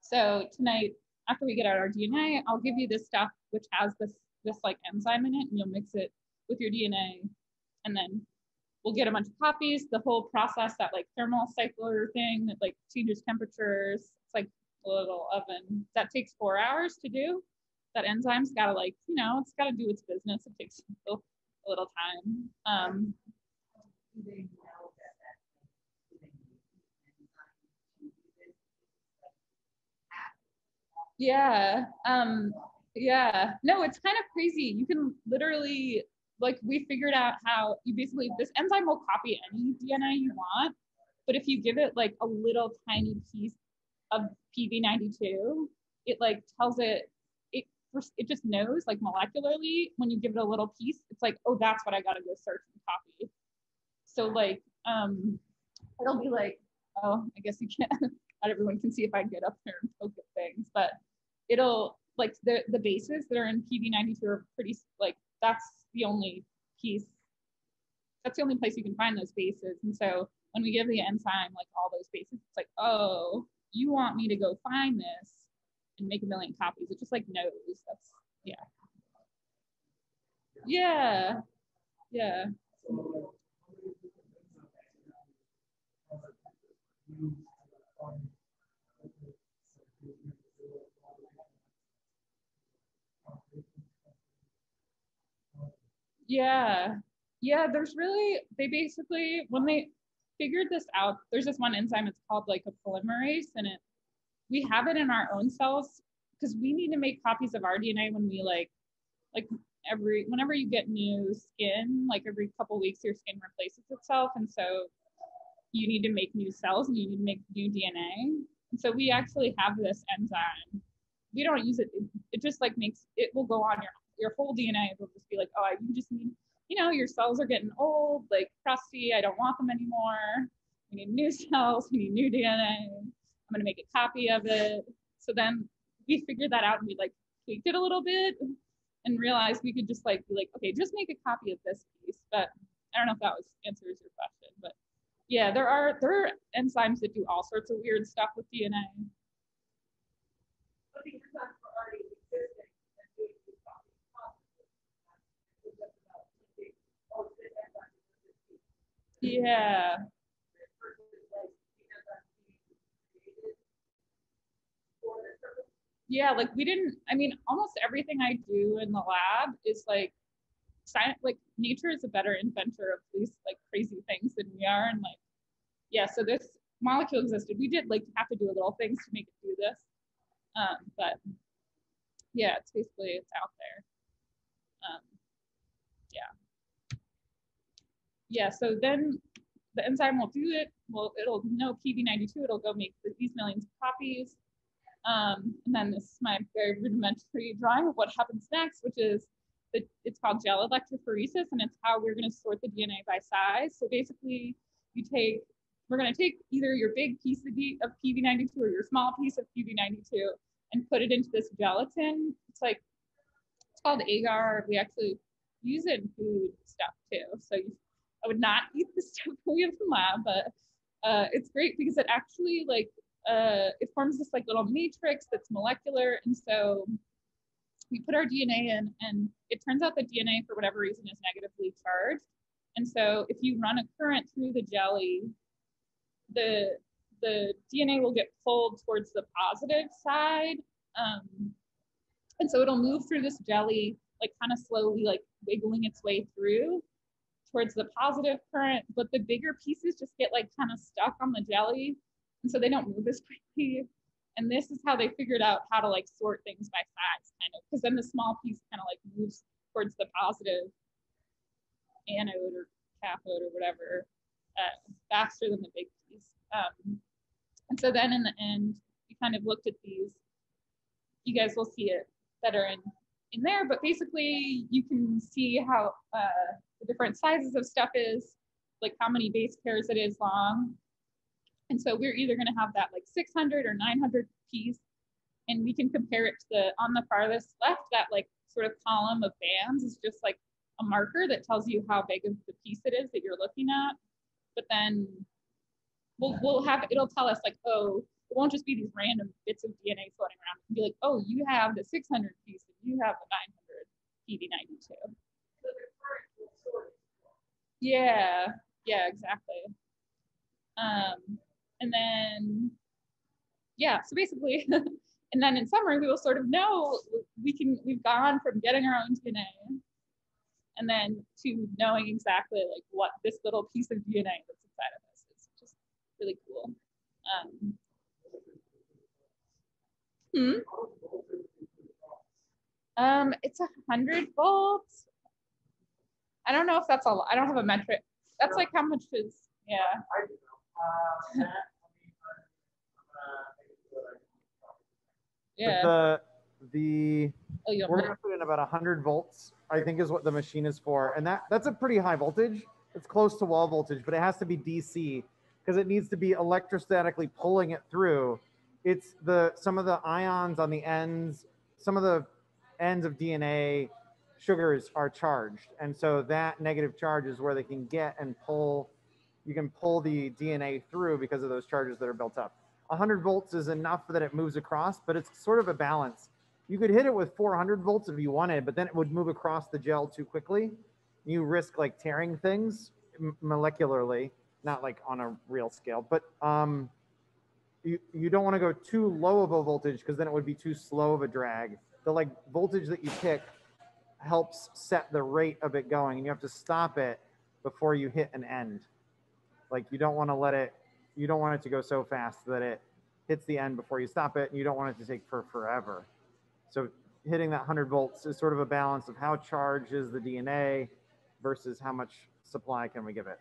So tonight, after we get out our DNA, I'll give you this stuff which has this this like enzyme in it, and you'll mix it with your DNA, and then we'll get a bunch of copies. The whole process, that like thermal cycler thing that like changes temperatures. It's like a little oven. That takes four hours to do. that enzyme's got to like, you know, it's got to do its business. It takes a little, time. Um, yeah. Um, yeah. No, it's kind of crazy. You can literally like we figured out how you basically this enzyme will copy any DNA you want, but if you give it like a little tiny piece of PV92, it like tells it it it just knows like molecularly when you give it a little piece, it's like, oh, that's what I gotta go search and copy. So like um it'll be like, oh, I guess you can't [laughs] not everyone can see if I get up there and poke at things, but it'll like the the bases that are in PV92 are pretty like that's the only piece. That's the only place you can find those bases. And so when we give the enzyme like all those bases, it's like, oh, you want me to go find this and make a million copies. It just like knows. That's yeah. Yeah. Yeah. Yeah. Yeah, there's really, they basically, when they figured this out, there's this one enzyme, it's called like a polymerase, and it, we have it in our own cells because we need to make copies of our DNA when we like, like every, whenever you get new skin, like every couple weeks, your skin replaces itself. And so you need to make new cells and you need to make new DNA. And so we actually have this enzyme. We don't use it. It, it just like makes, it will go on your your whole DNA will just be like, oh, you just need, you know, your cells are getting old, like crusty. I don't want them anymore. We need new [laughs] cells. We need new DNA. I'm gonna make a copy of it. So then we figured that out and we like tweaked it a little bit and realized we could just like be like, okay, just make a copy of this piece. But I don't know if that was answers your question, but yeah, there are there are enzymes that do all sorts of weird stuff with DNA. Yeah. Yeah, like we didn't, I mean, almost everything I do in the lab is like science, like nature is a better inventor of these like crazy things than we are. And like, yeah, so this molecule existed. We did like have to do a little things to make it do this. Um, but yeah, it's basically, it's out there. Um, yeah yeah, so then the enzyme will do it. Well, it'll know PV92. It'll go make these millions of copies. Um, and then this is my very rudimentary drawing of what happens next, which is the, it's called gel electrophoresis, and it's how we're going to sort the DNA by size. So basically, you take we're going to take either your big piece of, of PV92 or your small piece of PV92 and put it into this gelatin. It's like it's called agar. We actually use it in food stuff too. So you I would not eat the stuff [laughs] we have in lab, but uh, it's great because it actually like uh, it forms this like little matrix that's molecular, and so we put our DNA in, and it turns out that DNA for whatever reason is negatively charged, and so if you run a current through the jelly, the the DNA will get pulled towards the positive side, um, and so it'll move through this jelly like kind of slowly, like wiggling its way through towards the positive current, but the bigger pieces just get like kind of stuck on the jelly. And so they don't move as [laughs] quickly. And this is how they figured out how to like sort things by size, kind of, because then the small piece kind of like moves towards the positive anode or cathode or whatever uh, faster than the big piece. Um, and so then in the end, we kind of looked at these. You guys will see it better in in there, but basically you can see how uh, the different sizes of stuff is, like how many base pairs it is long. And so we're either gonna have that like 600 or 900 piece, and we can compare it to the, on the farthest left, that like sort of column of bands is just like a marker that tells you how big of the piece it is that you're looking at. But then we'll, we'll have, it'll tell us like, oh, it won't just be these random bits of DNA floating around. It can be like, oh, you have the 600 piece and you have the 900 PV92. Yeah, yeah, exactly. Um, and then, yeah, so basically, [laughs] And then in summary, we will sort of know we can, we've gone from getting our own DNA and then to knowing exactly like what this little piece of DNA that's inside of us is just really cool. Um, hmm? Um, it's a hundred volts. I don't know if that's all. I don't have a metric. That's like how much is yeah. yeah. the the oh, we're gonna put in about hundred volts. I think is what the machine is for, and that that's a pretty high voltage. It's close to wall voltage, but it has to be DC because it needs to be electrostatically pulling it through. It's the some of the ions on the ends, some of the ends of DNA sugars are charged. And so that negative charge is where they can get and pull, you can pull the DNA through because of those charges that are built up. 100 volts is enough that it moves across, but it's sort of a balance. You could hit it with 400 volts if you wanted, but then it would move across the gel too quickly. You risk like tearing things molecularly, not like on a real scale, but um, you, you don't want to go too low of a voltage because then it would be too slow of a drag the like voltage that you pick helps set the rate of it going and you have to stop it before you hit an end. Like you don't want to let it you don't want it to go so fast that it hits the end before you stop it and you don't want it to take for forever. So hitting that 100 volts is sort of a balance of how charged is the dna versus how much supply can we give it.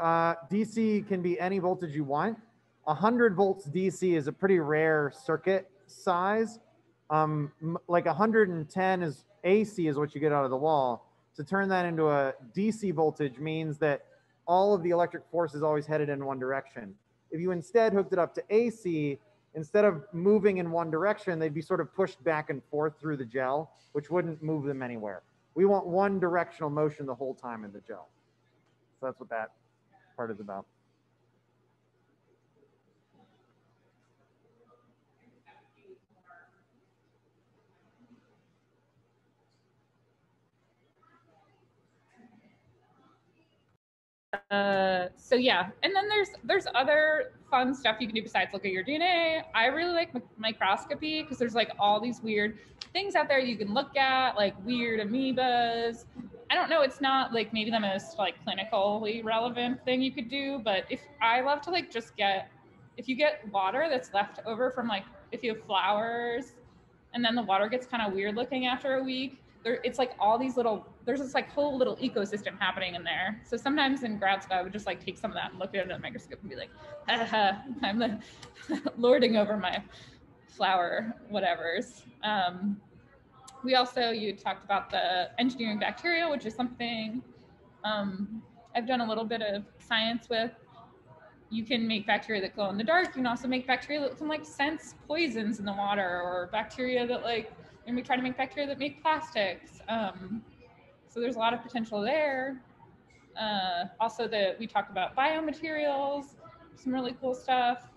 Uh, dc can be any voltage you want. 100 volts DC is a pretty rare circuit size. Um, like 110 is AC is what you get out of the wall. To turn that into a DC voltage means that all of the electric force is always headed in one direction. If you instead hooked it up to AC, instead of moving in one direction, they'd be sort of pushed back and forth through the gel, which wouldn't move them anywhere. We want one directional motion the whole time in the gel. So that's what that part is about. Uh, so yeah, and then there's there's other fun stuff you can do besides look at your DNA. I really like microscopy because there's like all these weird things out there you can look at, like weird amoebas. I don't know, it's not like maybe the most like clinically relevant thing you could do, but if I love to like just get if you get water that's left over from like if you have flowers and then the water gets kind of weird looking after a week, there it's like all these little there's this like whole little ecosystem happening in there. So sometimes in grad school I would just like take some of that and look at it under the microscope and be like, I'm the [laughs] lording over my flower whatevers. Um, we also you talked about the engineering bacteria, which is something um, I've done a little bit of science with. You can make bacteria that glow in the dark. You can also make bacteria that can like sense poisons in the water or bacteria that like and we try to make bacteria that make plastics. Um, so there's a lot of potential there. Uh, also, that we talked about biomaterials, some really cool stuff.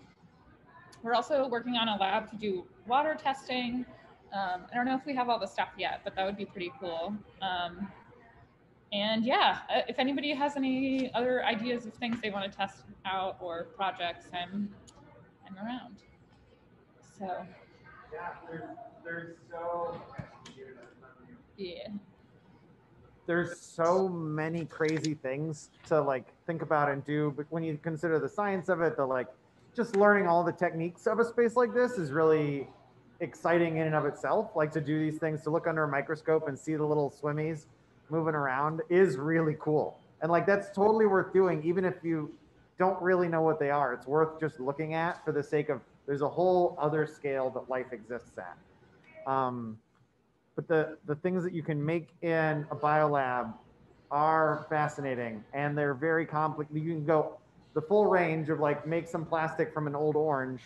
We're also working on a lab to do water testing. Um, I don't know if we have all the stuff yet, but that would be pretty cool. Um, and yeah, uh, if anybody has any other ideas of things they want to test out or projects, I'm I'm around. So. Yeah, there's, there's so. Yeah. There's so many crazy things to like think about and do, but when you consider the science of it, the like just learning all the techniques of a space like this is really exciting in and of itself. Like to do these things, to look under a microscope and see the little swimmies moving around is really cool. And like that's totally worth doing, even if you don't really know what they are. It's worth just looking at for the sake of there's a whole other scale that life exists at. Um, but the, the things that you can make in a biolab are fascinating and they're very complex. You can go the full range of like make some plastic from an old orange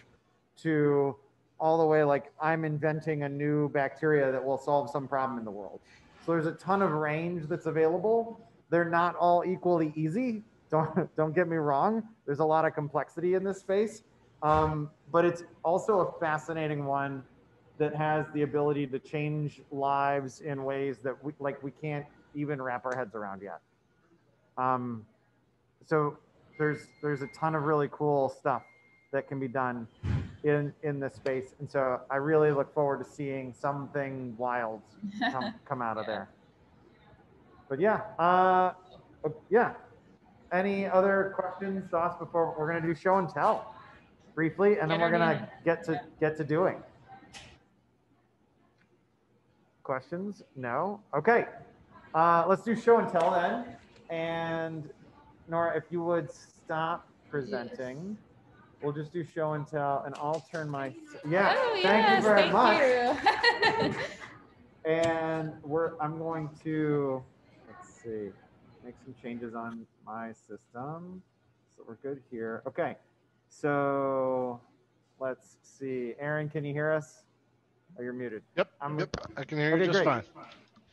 to all the way like I'm inventing a new bacteria that will solve some problem in the world. So there's a ton of range that's available. They're not all equally easy. Don't [laughs] don't get me wrong. There's a lot of complexity in this space, um, but it's also a fascinating one that has the ability to change lives in ways that we like we can't even wrap our heads around yet. Um, so there's there's a ton of really cool stuff. that can be done in in this space. And so I really look forward to seeing something wild come, [laughs] come out of Yeah. there. But yeah, uh, yeah. Any other questions, thoughts before we're gonna do show and tell briefly, and then we're gonna get to get to doing. Questions? No. Okay. Uh, let's do show and tell then. And Nora, if you would stop presenting, we'll just do show and tell, and I'll turn my yeah. Oh, thank yes, you very thank much. [laughs] And we're I'm going to let's see, make some changes on my system. So we're good here. Okay. So let's see. Aaron, can you hear us? Oh, you're muted. Yep. I'm- yep. I can hear Okay, you just great. fine.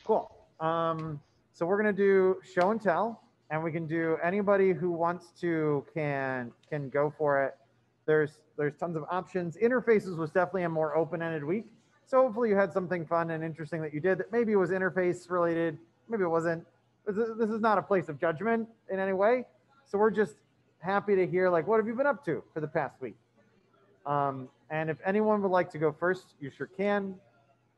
Cool. Um, so we're gonna do show and tell, and we can do anybody who wants to can can go for it. There's there's tons of options. Interfaces was definitely a more open-ended week. So hopefully you had something fun and interesting that you did that maybe was interface related, maybe it wasn't. This is, this is not a place of judgment in any way. So we're just happy to hear like what have you been up to for the past week. Um, and if anyone would like to go first, you sure can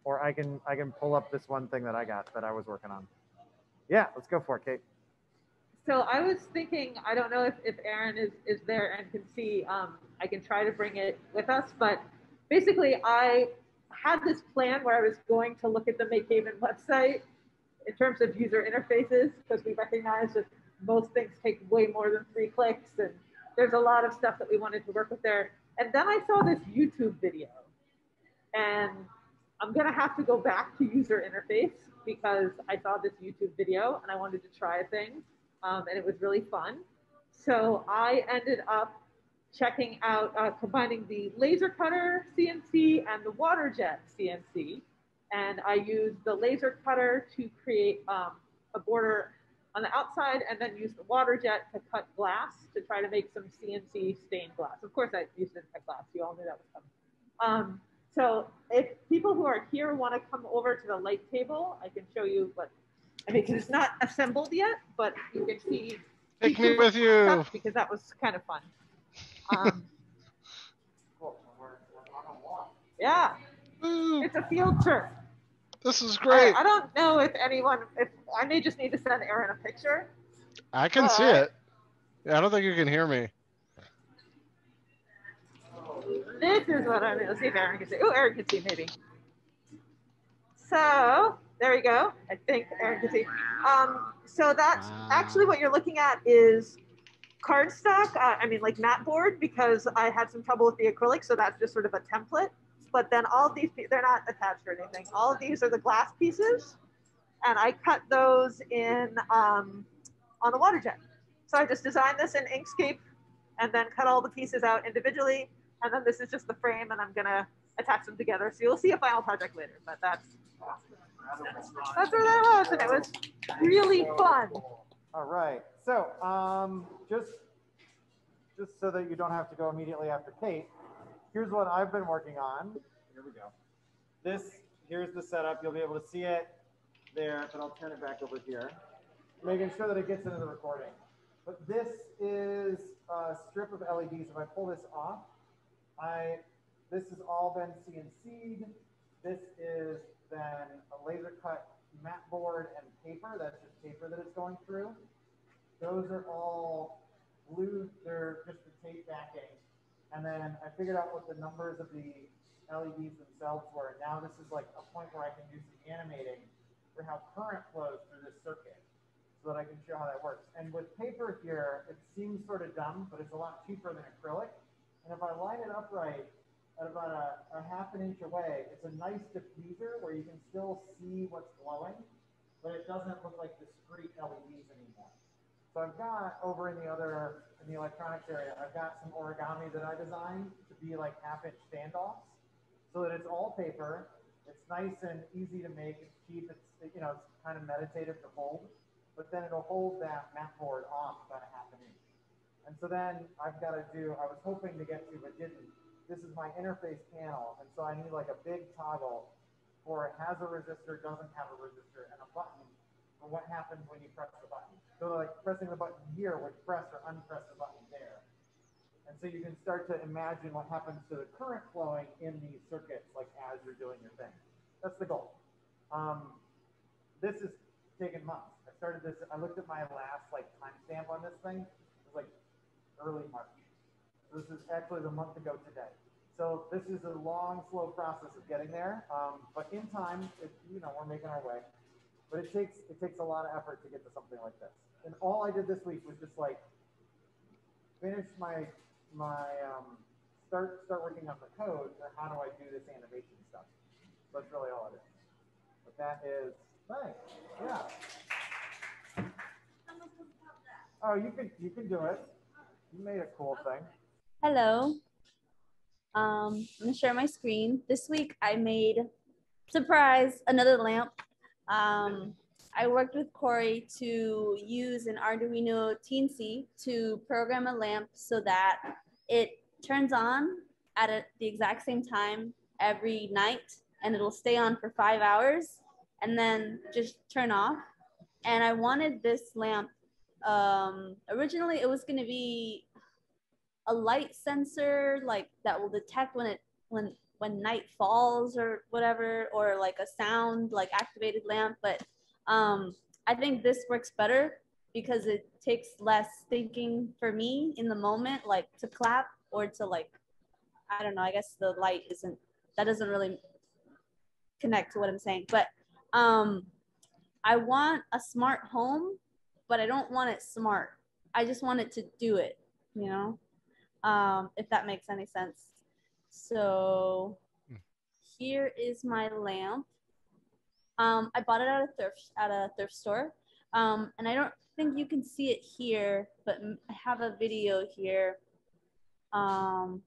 or I can I can pull up this one thing that I got that I was working on. Yeah, let's go for it, Kate. So I was thinking, I don't know if, if Aaron is, is there and can see, um, I can try to bring it with us, but basically I had this plan where I was going to look at the MakeHaven website in terms of user interfaces, because we recognize that most things take way more than three clicks and there's a lot of stuff that we wanted to work with there. And then I saw this YouTube video and I'm gonna have to go back to user interface because I saw this YouTube video and I wanted to try things um, and it was really fun. So I ended up checking out uh, combining the laser cutter CNC and the water jet CNC. And I used the laser cutter to create um, a border on the outside and then used the water jet to cut glass to try to make some CNC stained glass. Of course, I used it to cut glass. You all knew that was coming. Um, so if people who are here want to come over to the light table, I can show you what, I mean, 'cause it's not assembled yet, but you can see. Take me with you. Because that was kind of fun. Um, [laughs] yeah, Woo, it's a field trip. This is great. I don't know if anyone, if I may just need to send Aaron a picture. I can see it. Yeah, I don't think you can hear me. This is what I'm gonna see if Aaron can see. Oh, Aaron can see maybe. So there we go. I think Aaron can see. Um, so that's actually what you're looking at is cardstock. Uh, I mean, like mat board because I had some trouble with the acrylic, so that's just sort of a template. But then all of these, they're not attached or anything. All of these are the glass pieces, and I cut those in um, on the water jet. So I just designed this in Inkscape, and then cut all the pieces out individually and then this is just the frame and I'm gonna attach them together. So you'll see a final project later, but that's, that's where that was and it was really fun. All right. So um, just just so that you don't have to go immediately after Kate, here's what I've been working on. Here we go. This here's the setup. You'll be able to see it there, but I'll turn it back over here, making sure that it gets into the recording. But this is a strip of LEDs. If I pull this off, I this has all been CNC'd. This is then a laser cut mat board and paper. That's just paper that it's going through. Those are all glued. They're just the tape backing. And then I figured out what the numbers of the LEDs themselves were. Now this is like a point where I can do some animating for how current flows through this circuit so that I can show how that works. And with paper here, it seems sort of dumb, but it's a lot cheaper than acrylic. And if I line it up right at about a, a half an inch away, it's a nice diffuser where you can still see what's glowing, but it doesn't look like discrete LEDs anymore. So I've got over in the other, in the electronics area, I've got some origami that I designed to be like half inch standoffs so that it's all paper. It's nice and easy to make. It's cheap. It's, you know, it's kind of meditative to hold, but then it'll hold that mat board off about a half an inch. And so then I've got to do, I was hoping to get to, but didn't. This is my interface panel. And so I need like a big toggle for it has a resistor, doesn't have a resistor, and a button for what happens when you press the button. So like pressing the button here would press or unpress the button there. And so you can start to imagine what happens to the current flowing in these circuits, like as you're doing your thing. That's the goal. Um, this is taken months. I started this, I looked at my last like timestamp on this thing. It was like early March. This is actually the month ago today. So this is a long, slow process of getting there. Um, but in time, it, you know, we're making our way. But it takes it takes a lot of effort to get to something like this. And all I did this week was just like finish my my um, start start working on the code for how do I do this animation stuff. That's really all it is. But that is thanks. Yeah. Oh, you can you can do it. You made a cool thing. Hello. Um, I'm gonna share my screen. This week I made, surprise, another lamp. Um, I worked with Corey to use an Arduino Teensy to program a lamp so that it turns on at a, the exact same time every night and it'll stay on for five hours and then just turn off. And I wanted this lamp, um, originally it was gonna be a light sensor like that will detect when it when when night falls or whatever or like a sound like activated lamp but um i think this works better because it takes less thinking for me in the moment like to clap or to like i don't know i guess the light isn't that doesn't really connect to what i'm saying but um i want a smart home but i don't want it smart i just want it to do it you know um, if that makes any sense. So here is my lamp. Um, I bought it at a thrift at a thrift store, um, and I don't think you can see it here, but I have a video here. Um,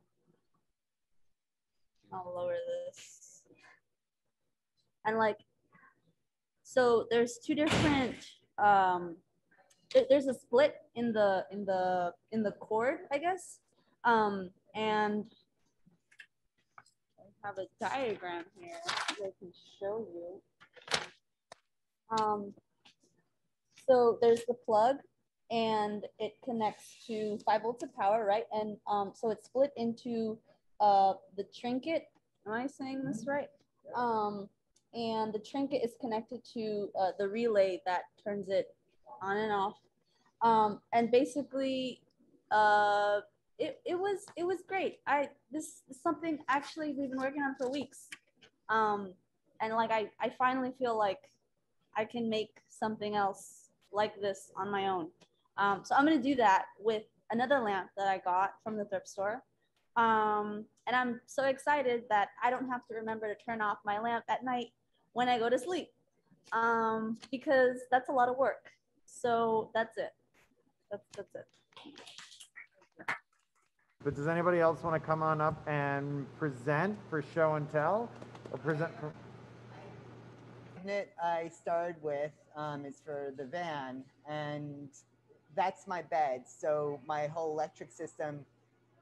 I'll lower this. And like, so there's two different. Um, there's a split in the in the in the cord, I guess. Um, and have a diagram here that I can show you. Um, so there's the plug and it connects to five volts of power, right? And um, so it's split into uh, the trinket. Am I saying this right? Um, and the trinket is connected to uh, the relay that turns it on and off. Um, and basically, uh, it, it was it was great. I this is something actually we've been working on for weeks. Um, and like I, I finally feel like I can make something else like this on my own. Um, so I'm gonna do that with another lamp that I got from the thrift store. Um, and I'm so excited that I don't have to remember to turn off my lamp at night when I go to sleep um, because that's a lot of work. So that's it. That's, that's it. But does anybody else want to come on up and present for show and tell or present for? I started with um, is for the van, and that's my bed. So my whole electric system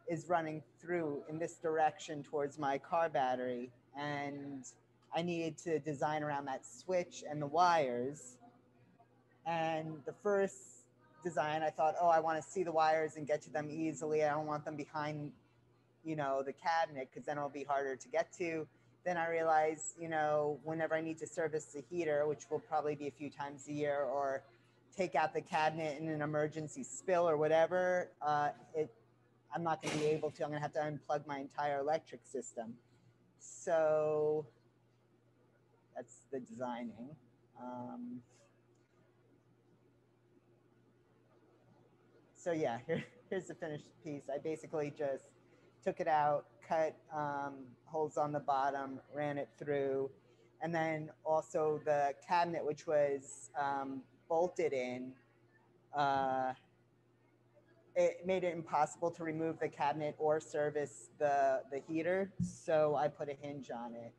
is running through in this direction towards my car battery, and I needed to design around that switch and the wires. And the first design, I thought, oh, I want to see the wires and get to them easily. I don't want them behind, you know, the cabinet because then it'll be harder to get to. Then I realized, you know, whenever I need to service the heater, which will probably be a few times a year, or take out the cabinet in an emergency spill or whatever, uh, it, I'm not going to be able to. I'm going to have to unplug my entire electric system. So that's the designing. Um, so yeah, here, [laughs] here's the finished piece. I basically just took it out, cut um, holes on the bottom, ran it through, and then also the cabinet, which was um, bolted in, uh, it made it impossible to remove the cabinet or service the, the heater. So I put a hinge on it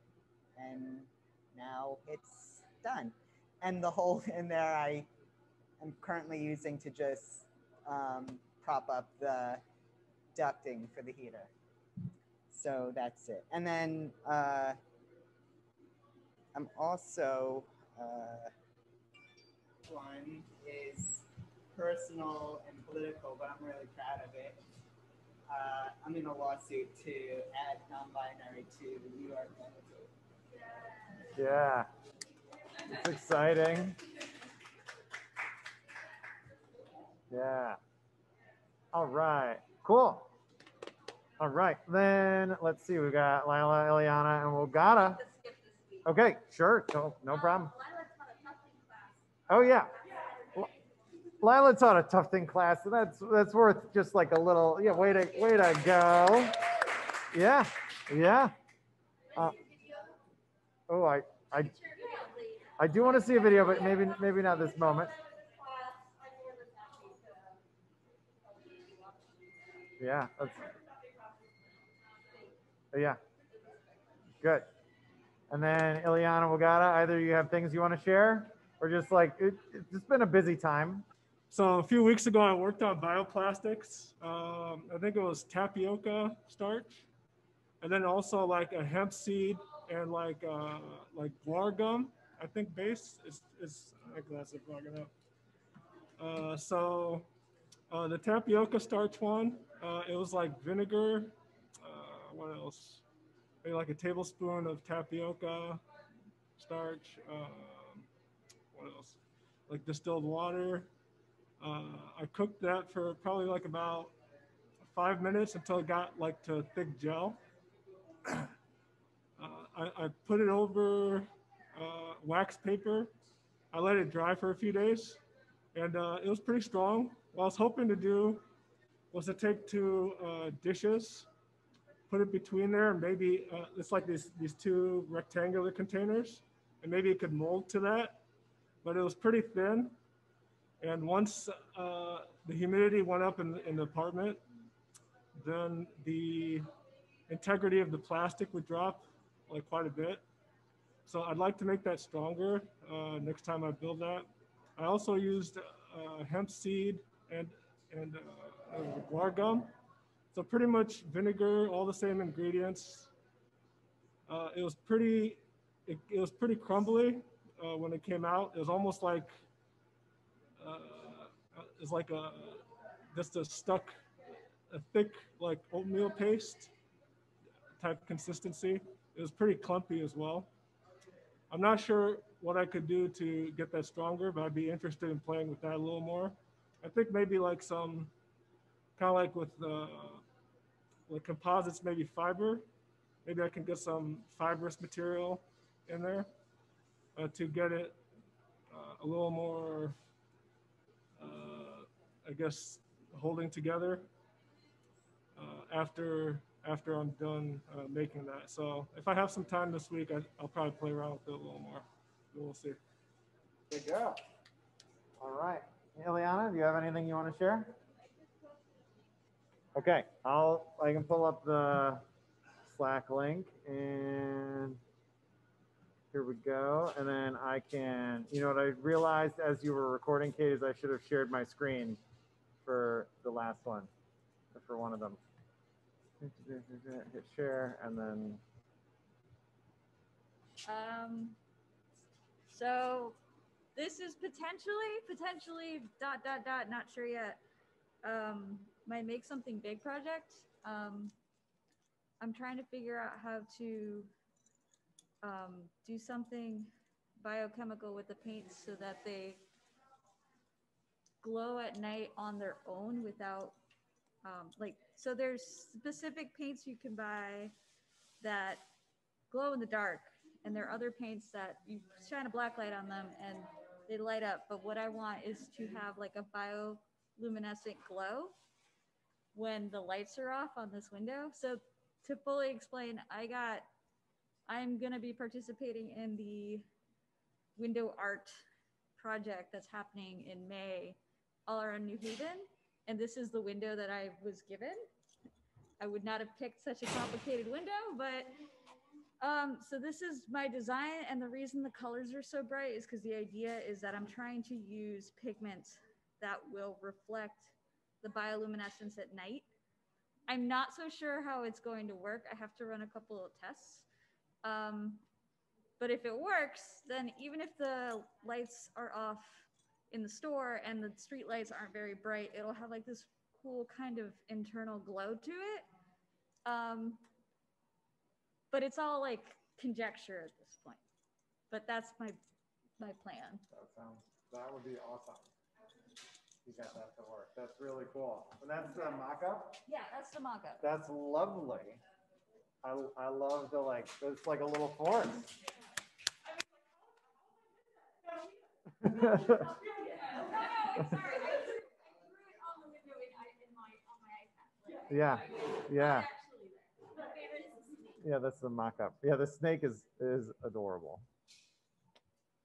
and now it's done. And the hole in [laughs] there I am currently using to just um, prop up the ducting for the heater. So that's it. And then uh, I'm also, uh, one is personal and political, but I'm really proud of it. uh, I'm in a lawsuit to add non-binary to the New York Yeah, it's exciting. Yeah. All right, cool. All right, then let's see. We got Lila, Eliana, and Wogata. Okay, sure. No, no problem. Oh yeah. Lila taught a tough thing class, and that's that's worth just like a little yeah. Way to way to go. Yeah, yeah. Uh, oh, I I I do want to see a video, but maybe maybe not this moment. Yeah, that's, yeah. Good. And then Ileana Wagata, either you have things you want to share or just like, it, it's been a busy time. So a few weeks ago, I worked on bioplastics. Um, I think it was tapioca starch, and then also like a hemp seed and like uh, like guar gum. I think base is is I think that's it. Up. Uh, so uh, the tapioca starch one, uh, it was like vinegar. Uh, what else? Maybe like a tablespoon of tapioca starch. Um, what else? Like distilled water. Uh, I cooked that for probably like about five minutes until it got like to thick gel. [clears throat] Uh, I, I, put it over uh, wax paper. I let it dry for a few days, and uh, it was pretty strong. What I was hoping to do was to take two uh, dishes, put it between there, and maybe uh, it's like these these two rectangular containers, and maybe it could mold to that. But it was pretty thin, and once uh, the humidity went up in, in the apartment, then the integrity of the plastic would drop like quite a bit. So I'd like to make that stronger uh, next time I build that. I also used uh, hemp seed and and uh, guar gum. So pretty much vinegar, all the same ingredients. Uh, it was pretty, it, it was pretty crumbly uh, when it came out. It was almost like uh, it's like a just a stuck, a thick like oatmeal paste type consistency. It was pretty clumpy as well. I'm not sure what I could do to get that stronger, but I'd be interested in playing with that a little more. I think maybe like some, kind of like with uh, with composites, maybe fiber. Maybe I can get some fibrous material in there uh, to get it uh, a little more I guess, holding together uh, after after I'm done uh, making that. So if I have some time this week, I, will probably play around with it a little more. We'll see. Good go. All right. Ileana, do you have anything you want to share? Okay, I'll I can pull up the Slack link and here we go. And then I can, you know what I realized as you were recording, Kate, is I should have shared my screen for the last one, for one of them. Hit share and then. Um, so this is potentially, potentially dot, dot, dot, not sure yet. Um, my make something big project. Um, I'm trying to figure out how to um, do something biochemical with the paints so that they glow at night on their own without um, like so there's specific paints you can buy that glow in the dark and there are other paints that you shine a black light on them and they light up but what i want is to have like a bioluminescent glow when the lights are off on this window so to fully explain i got i'm to be participating in the window art project that's happening in may all around New Haven. And this is the window that I was given. I would not have picked such a complicated window, but um, so this is my design. And the reason the colors are so bright is because the idea is that I'm trying to use pigments that will reflect the bioluminescence at night. I'm not so sure how it's going to work. I have to run a couple of tests. Um, but if it works, then even if the lights are off in the store and the street lights aren't very bright, it'll have like this cool kind of internal glow to it. Um, but it's all like conjecture at this point. But that's my my plan. That sounds that would be awesome. You got that to work. That's really cool. And that's the mock-up. Yeah, that's the mock-up. That's lovely. I I love the like. It's like a little forest. [laughs] yeah, yeah. Yeah, that's the mock-up. Yeah, the snake is is adorable.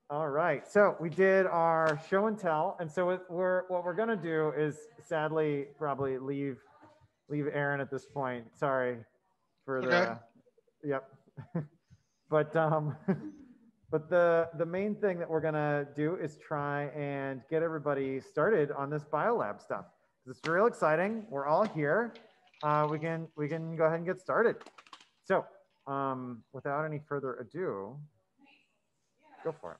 All right, so we did our show and tell, and so we're what we're gonna do is sadly probably leave leave Aaron at this point. Sorry for the Okay. yep, [laughs] but um, [laughs] but the the main thing that we're gonna do is try and get everybody started on this biolab stuff. It's real exciting. We're all here. Uh, we can we can go ahead and get started. So um, without any further ado, go for it.